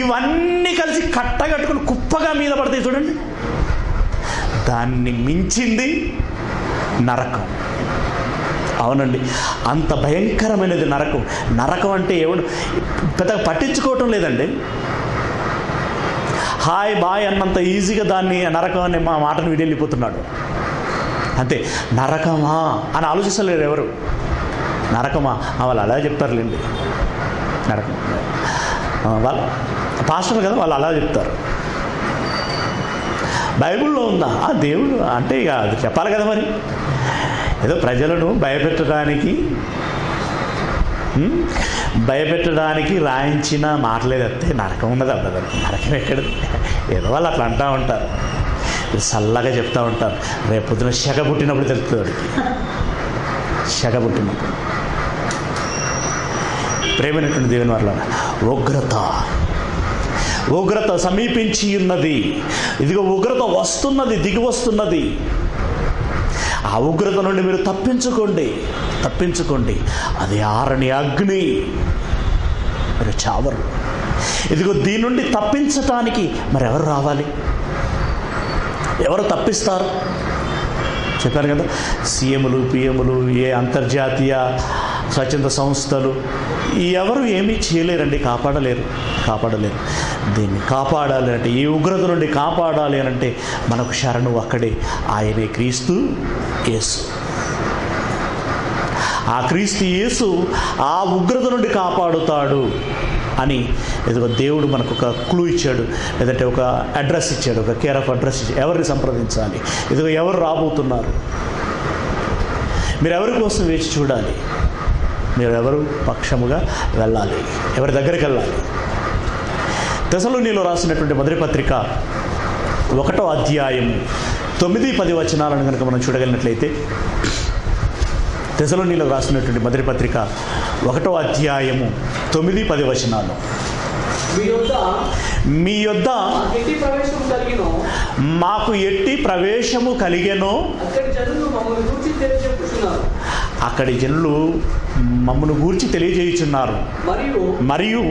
ఇవన్నీ కలిసి కట్టగట్టుకుని కుప్పగా మీద పడతాయి చూడండి. దాన్ని మించింది నరకం. అవునండి. అంత భయంకరమైనది నరకం. నరకం అంటే ఏమో పెద్దగా పట్టించుకోవటం లేదండి. హాయ్ బాయ్ అన్నంత ఈజీగా దాన్ని నరకం అనే మా మాటను వీడెళ్ళిపోతున్నాడు. అంతే. నరకమా అని ఆలోచిస్తలేరు ఎవరు. నరకమా? వాళ్ళు అలా చెప్తారులేండి. నరకం. వాళ్ళ వాళ్ళు పాస్టర్ కదా వాళ్ళు అలా చెప్తారు. బైబిల్లో ఉందా? ఆ దేవుడు అంటే ఇక అది చెప్పాలి కదా మరి. ఏదో ప్రజలను భయపెట్టడానికి భయపెట్టడానికి రాయించిన మాటలే నరకం ఉండదు అబ్బా నరకం ఎక్కడ ఏదో వాళ్ళు అట్లా అంటూ ఉంటారు. చల్లగా చెప్తూ ఉంటారు. రేపు పొద్దున శగ పుట్టినప్పుడు తెలుస్తుంది శగ పుట్టినప్పుడు. ప్రేమైనటువంటి దేవుని వల్ల ఉగ్రత. ఉగ్రత సమీపించి ఉన్నది ఇదిగో ఉగ్రత వస్తున్నది దిగి వస్తున్నది. ఆ ఉగ్రత నుండి మీరు తప్పించుకోండి తప్పించుకోండి. అది ఆరని అగ్ని మీరు చావరు. ఇదిగో దీని నుండి తప్పించటానికి మరి ఎవరు రావాలి? ఎవరు తప్పిస్తారు? చెప్పారు కదా సీఎంలు పిఎంలు ఏ అంతర్జాతీయ స్వచ్ఛంద సంస్థలు ఎవరు ఏమీ చేయలేరండి కాపాడలేరు కాపాడలేరు. దీన్ని కాపాడాలి అంటే ఈ ఉగ్రత నుండి కాపాడాలి అని అంటే మనకు శరణు అక్కడే ఆయనే క్రీస్తు యేసు. ఆ క్రీస్తు యేసు ఆ ఉగ్రత నుండి కాపాడుతాడు అని ఏదో దేవుడు మనకు ఒక క్లూ ఇచ్చాడు లేదంటే ఒక అడ్రస్ ఇచ్చాడు ఒక కేర్ ఆఫ్ అడ్రస్ ఇచ్చాడు. ఎవరిని సంప్రదించాలి? ఇదిగో ఎవరు రాబోతున్నారు? మీరు ఎవరి కోసం వేచి చూడాలి? మీరు ఎవరు పక్షముగా వెళ్ళాలి. ఎవరి దగ్గరికి వెళ్ళాలి? నీళ్ళు రాసినటువంటి మొదటి పత్రిక ఒకటో అధ్యాయం తొమ్మిది పది వచనాలను కనుక మనం చూడగలిగినట్లయితే తెసలోనిలో రాసినటువంటి మొదటి పత్రిక ఒకటో అధ్యాయము తొమ్మిది పది వచనాలు. మీ యొద్ద యొద్ద మాకు ఎట్టి ప్రవేశము కలిగెనో? అక్కడి జనులు మమ్మను గూర్చి తెలియజేయుచున్నారు. మరియు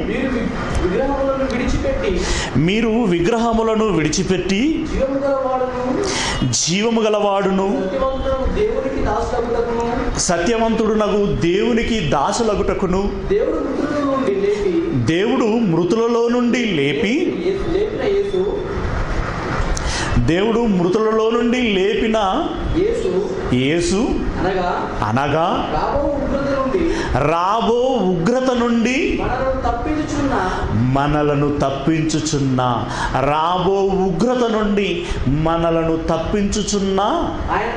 మీరు విగ్రహములను విడిచిపెట్టి జీవము గల వాడును జీవము గలవాడును సత్యవంతుడునగు దేవునికి దాసులగుటకును దేవుడు మృతులలో నుండి లేపి దేవుడు మృతులలో నుండి లేపిన యేసు అనగా రాబో ఉగ్రత నుండి మనలను తప్పించుచున్న రాబో ఉగ్రత నుండి మనలను తప్పించుచున్న ఆయన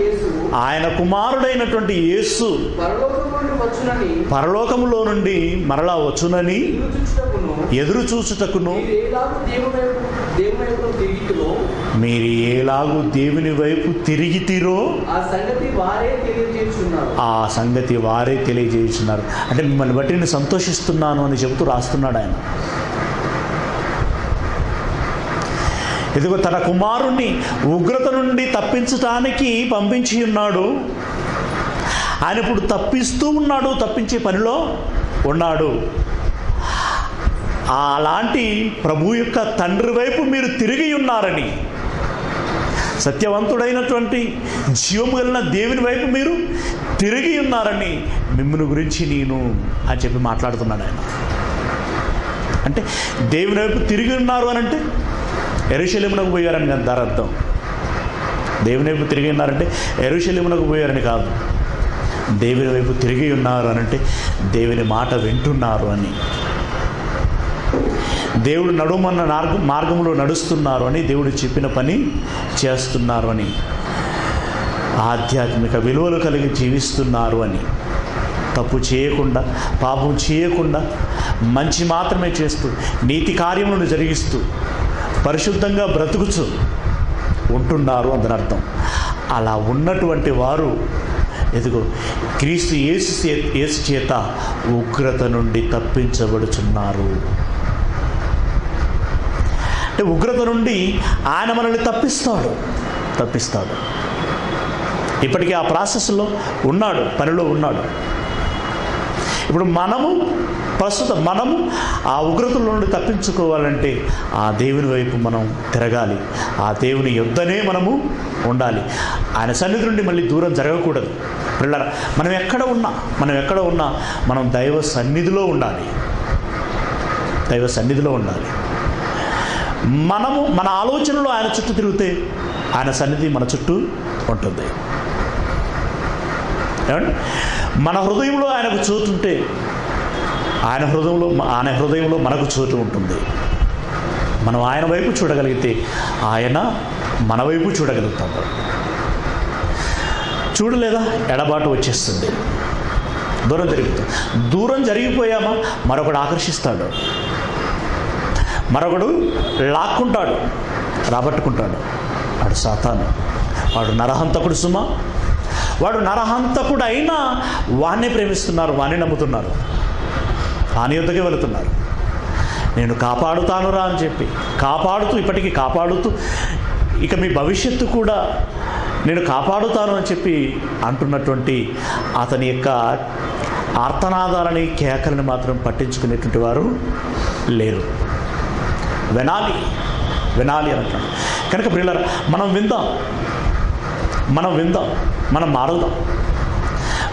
యేసు. ఆయన కుమారుడైనటువంటి యేసు పరలోకములో నుండి మరలా వచ్చునని ఎదురు చూచుటకును మీరు ఏలాగు దేవుని వైపు తిరిగితురో? వారే తెలియజేస్తున్నారు ఆ సంగతి వారే తెలియజేస్తున్నారు అంటే మిమ్మల్ని బట్టి నేను సంతోషిస్తున్నాను అని చెబుతూ రాస్తున్నాడు ఆయన. ఇదిగో తన కుమారుణ్ణి ఉగ్రత నుండి తప్పించటానికి పంపించి ఉన్నాడు. ఆయన ఇప్పుడు తప్పిస్తూ ఉన్నాడు తప్పించే పనిలో ఉన్నాడు. అలాంటి ప్రభు యొక్క తండ్రి వైపు మీరు తిరిగి ఉన్నారని సత్యవంతుడైనటువంటి జీవము కలిగిన దేవుని వైపు మీరు తిరిగి ఉన్నారని మిమ్మల్ని గురించి నేను అని చెప్పి మాట్లాడుతున్నాడు ఆయన. అంటే దేవుని వైపు తిరిగి ఉన్నారు అని అంటే ఎరుశల్యమునకు పోయారని కదా దాని అర్థం. దేవుని వైపు తిరిగి ఉన్నారంటే ఎరుశల్యమునకు పోయారని కాదు. దేవుని వైపు తిరిగి ఉన్నారు అని అంటే దేవుని మాట వింటున్నారు అని. దేవుడు నడుమన్న మార్గ మార్గంలో నడుస్తున్నారు అని దేవుడు చెప్పిన పని చేస్తున్నారు అని. ఆధ్యాత్మిక విలువలు కలిగి జీవిస్తున్నారు అని. తప్పు చేయకుండా పాపం చేయకుండా మంచి మాత్రమే చేస్తూ నీతి కార్యములను జరిగిస్తూ పరిశుద్ధంగా బ్రతుకుచు. ఉంటున్నారు అని అర్థం. అలా ఉన్నటువంటి వారు ఎదుగు క్రీస్తు యేసు చే- యేసు చేత ఉగ్రత నుండి తప్పించబడుచున్నారు. అంటే ఉగ్రత నుండి ఆయన మనల్ని తప్పిస్తాడు. తప్పిస్తాడు. ఇప్పటికీ ఆ ప్రాసెస్లో ఉన్నాడు పనిలో ఉన్నాడు. ఇప్పుడు మనము ప్రస్తుతం మనము ఆ ఉగ్రతల నుండి తప్పించుకోవాలంటే ఆ దేవుని వైపు మనం తిరగాలి. ఆ దేవుని యుద్ధనే మనము ఉండాలి. ఆయన సన్నిధి నుండి మళ్ళీ దూరం జరగకూడదు. పిల్లల మనం ఎక్కడ ఉన్నా మనం ఎక్కడ ఉన్నా మనం దైవ సన్నిధిలో ఉండాలి. దైవ సన్నిధిలో ఉండాలి. మనము మన ఆలోచనలో ఆయన చుట్టూ తిరిగితే ఆయన సన్నిధి మన చుట్టూ ఉంటుంది. ఏమండి? మన హృదయంలో ఆయనకు చోటుంటే ఆయన హృదయంలో ఆయన హృదయంలో మనకు చోటు ఉంటుంది. మనం ఆయన వైపు చూడగలిగితే ఆయన మన వైపు చూడగలుగుతాడు చూడలేదా? ఎడబాటు వచ్చేస్తుంది. దూరం జరుగుతుంది దూరం జరిగిపోయామా? మరొకడు ఆకర్షిస్తాడు. మరొకడు లాక్కుంటాడు. రాబట్టుకుంటాడు. వాడు సాతాను. వాడు నరహంతకుడు సుమా. వాడు నరహంతకుడు అయినా వాణ్ణే ప్రేమిస్తున్నారు వాణ్ణి నమ్ముతున్నారు. వాని యుద్ధకి వెళుతున్నారు. నేను కాపాడుతానురా అని చెప్పి కాపాడుతూ ఇప్పటికీ కాపాడుతూ ఇక మీ భవిష్యత్తు కూడా నేను కాపాడుతాను అని చెప్పి అంటున్నటువంటి అతని యొక్క ఆర్తనాదాలని కేకలని మాత్రం పట్టించుకునేటువంటి వారు లేరు. వినాలి వినాలి అంటాడు కనుక బ్రిల్లర్ మనం విందాం. మనం విందాం. మనం మారుదాం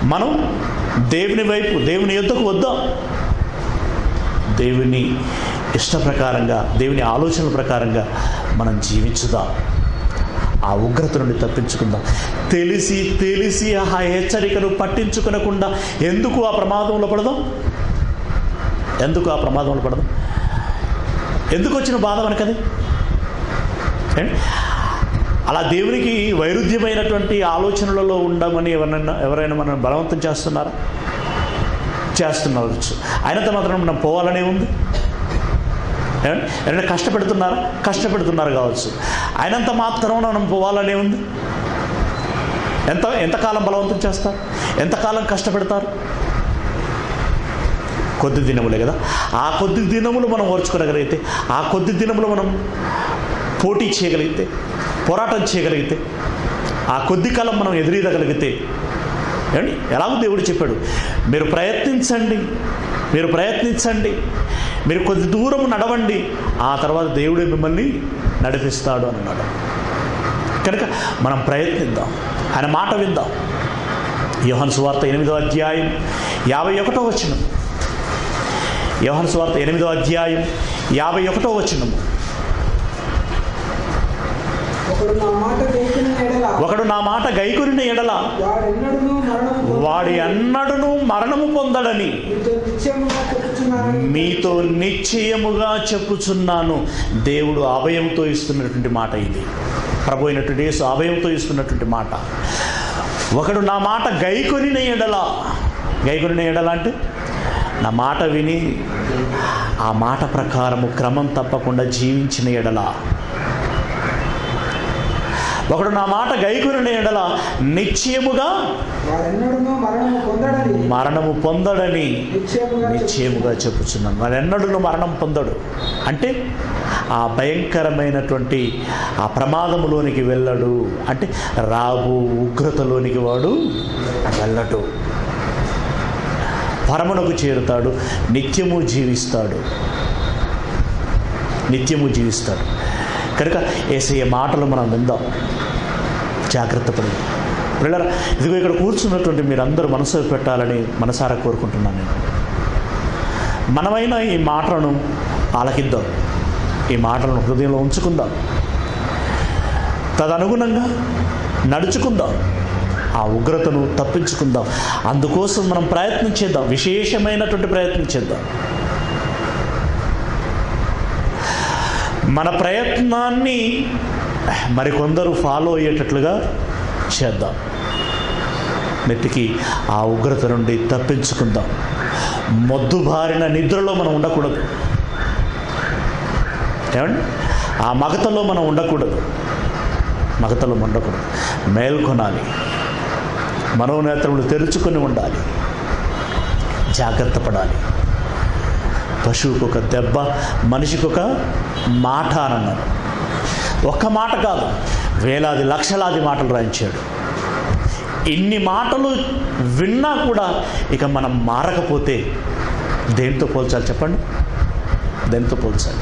మనం దేవుని వైపు దేవుని యుద్ధకు వద్దాం. దేవుని ఇష్ట ప్రకారంగా దేవుని ఆలోచనల ప్రకారంగా మనం జీవించుదాం. ఆ ఉగ్రత నుండి తప్పించుకుందాం. తెలిసి తెలిసి ఆ హెచ్చరికను పట్టించుకునకుండా ఎందుకు ఆ ప్రమాదంలో పడదాం? ఎందుకు ఆ ప్రమాదంలో పడదాం? ఎందుకు వచ్చిన బాధ మనకది? అలా దేవునికి వైరుధ్యమైనటువంటి ఆలోచనలలో ఉండమని ఎవరైనా ఎవరైనా మనం బలవంతం చేస్తున్నారా? చేస్తున్నారు. ఆయనతో మాత్రం మనం పోవాలనే ఉంది. ఎవరైనా కష్టపెడుతున్నారా? కష్టపెడుతున్నారు కావచ్చు. ఆయనంత మాత్రం మనం పోవాలనే ఉంది. ఎంత ఎంతకాలం బలవంతం చేస్తారు? ఎంతకాలం కష్టపెడతారు? కొద్ది దినములే కదా. ఆ కొద్ది దినములు మనం ఓర్చుకోగలిగితే ఆ కొద్ది దినములు మనం పోటీ చేయగలిగితే పోరాటం చేయగలిగితే ఆ కొద్ది కాలం మనం ఎదురీదగలిగితే ఏమండి? ఎలాగో దేవుడు చెప్పాడు మీరు ప్రయత్నించండి మీరు ప్రయత్నించండి మీరు కొద్ది దూరం నడవండి ఆ తర్వాత దేవుడే మిమ్మల్ని నడిపిస్తాడు అన్నాడు. కనుక మనం ప్రయత్నిద్దాం. ఆయన మాట విందాం. యోహన్ సువార్త ఎనిమిదో అధ్యాయం యాభై ఒకటో వచ్చినం యోహన్ సువార్త ఎనిమిదో అధ్యాయం యాభై ఒకటో వచ్చినము ఒకడు నా మాట గైకురిన ఎడల వాడి అన్నడును మరణము పొందడని మీతో నిశ్చయముగా చెప్పుచున్నానని మీతో నిశ్చయముగా చెప్పుచున్నాను. దేవుడు అభయంతో ఇస్తున్నటువంటి మాట ఇది. ప్రభు అయినటువంటి యేసు అభయంతో ఇస్తున్నటువంటి మాట. ఒకడు నా మాట గైకొనిన ఎడల. గైకొనిన ఎడల అంటే? నా మాట విని ఆ మాట ప్రకారము క్రమం తప్పకుండా జీవించిన ఎడల. ఒకడు నా మాట గైకొనిన ఎడల నిశ్చయముగా మరణము పొందడని. నిశ్చయముగా చెప్పుచున్నాను. వాడు ఎన్నడూ మరణం పొందడు. అంటే ఆ భయంకరమైనటువంటి ఆ ప్రమాదములోనికి వెళ్ళడు. అంటే రాబు ఉగ్రతలోనికి వాడు వెళ్ళడు. పరమునకు చేరుతాడు. నిత్యము జీవిస్తాడు. నిత్యము జీవిస్తాడు. కనుక ఏసయ్య మాటలు మనం విందాం. జాగ్రత్త పడి. పిల్లల ఇదిగో ఇక్కడ కూర్చున్నటువంటి మీరందరూ మనసు పెట్టాలని మనసారా కోరుకుంటున్నాను నేను. మనమైనా ఈ మాటలను ఆలకిద్దాం. ఈ మాటలను హృదయంలో ఉంచుకుందాం. తదనుగుణంగా నడుచుకుందాం. ఆ ఉగ్రతను తప్పించుకుందాం. అందుకోసం మనం ప్రయత్నం చేద్దాం. విశేషమైనటువంటి ప్రయత్నం చేద్దాం. మన ప్రయత్నాన్ని మరికొందరు ఫాలో అయ్యేటట్లుగా చేద్దాం. నెట్టికి ఆ ఉగ్రత నుండి తప్పించుకుందాం. మొద్దుబారిన నిద్రలో మనం ఉండకూడదు. ఏమండి? ఆ మగతలో మనం ఉండకూడదు. మగతలో ఉండకూడదు. మేల్కొనాలి. మనోనేత్రములు తెరుచుకొని ఉండాలి. జాగ్రత్త పడాలి. పశువుకు ఒక దెబ్బ మనిషికి ఒక మాట అని అన్నారు ఒక్క మాట కాదు వేలాది లక్షలాది మాటలు రాయించాడు. ఇన్ని మాటలు విన్నా కూడా ఇక మనం మారకపోతే దేంతో పోల్చాలి చెప్పండి? దేంతో పోల్చాలి?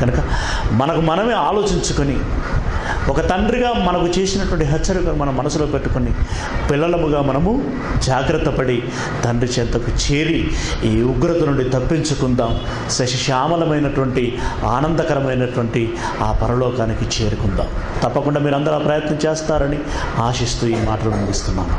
కనుక మనకు మనమే ఆలోచించుకొని ఒక తండ్రిగా మనకు చేసినటువంటి హెచ్చరిక మన మనసులో పెట్టుకొని పిల్లలముగా మనము జాగ్రత్త పడి తండ్రి చెంతకు చేరి ఈ ఉగ్రత నుండి తప్పించుకుందాం. శశిశ్యామలమైనటువంటి ఆనందకరమైనటువంటి ఆ పరలోకానికి చేరుకుందాం. తప్పకుండా మీరందరూ ఆ ప్రయత్నం చేస్తారని ఆశిస్తూ ఈ మాటలు ముగిస్తున్నాను.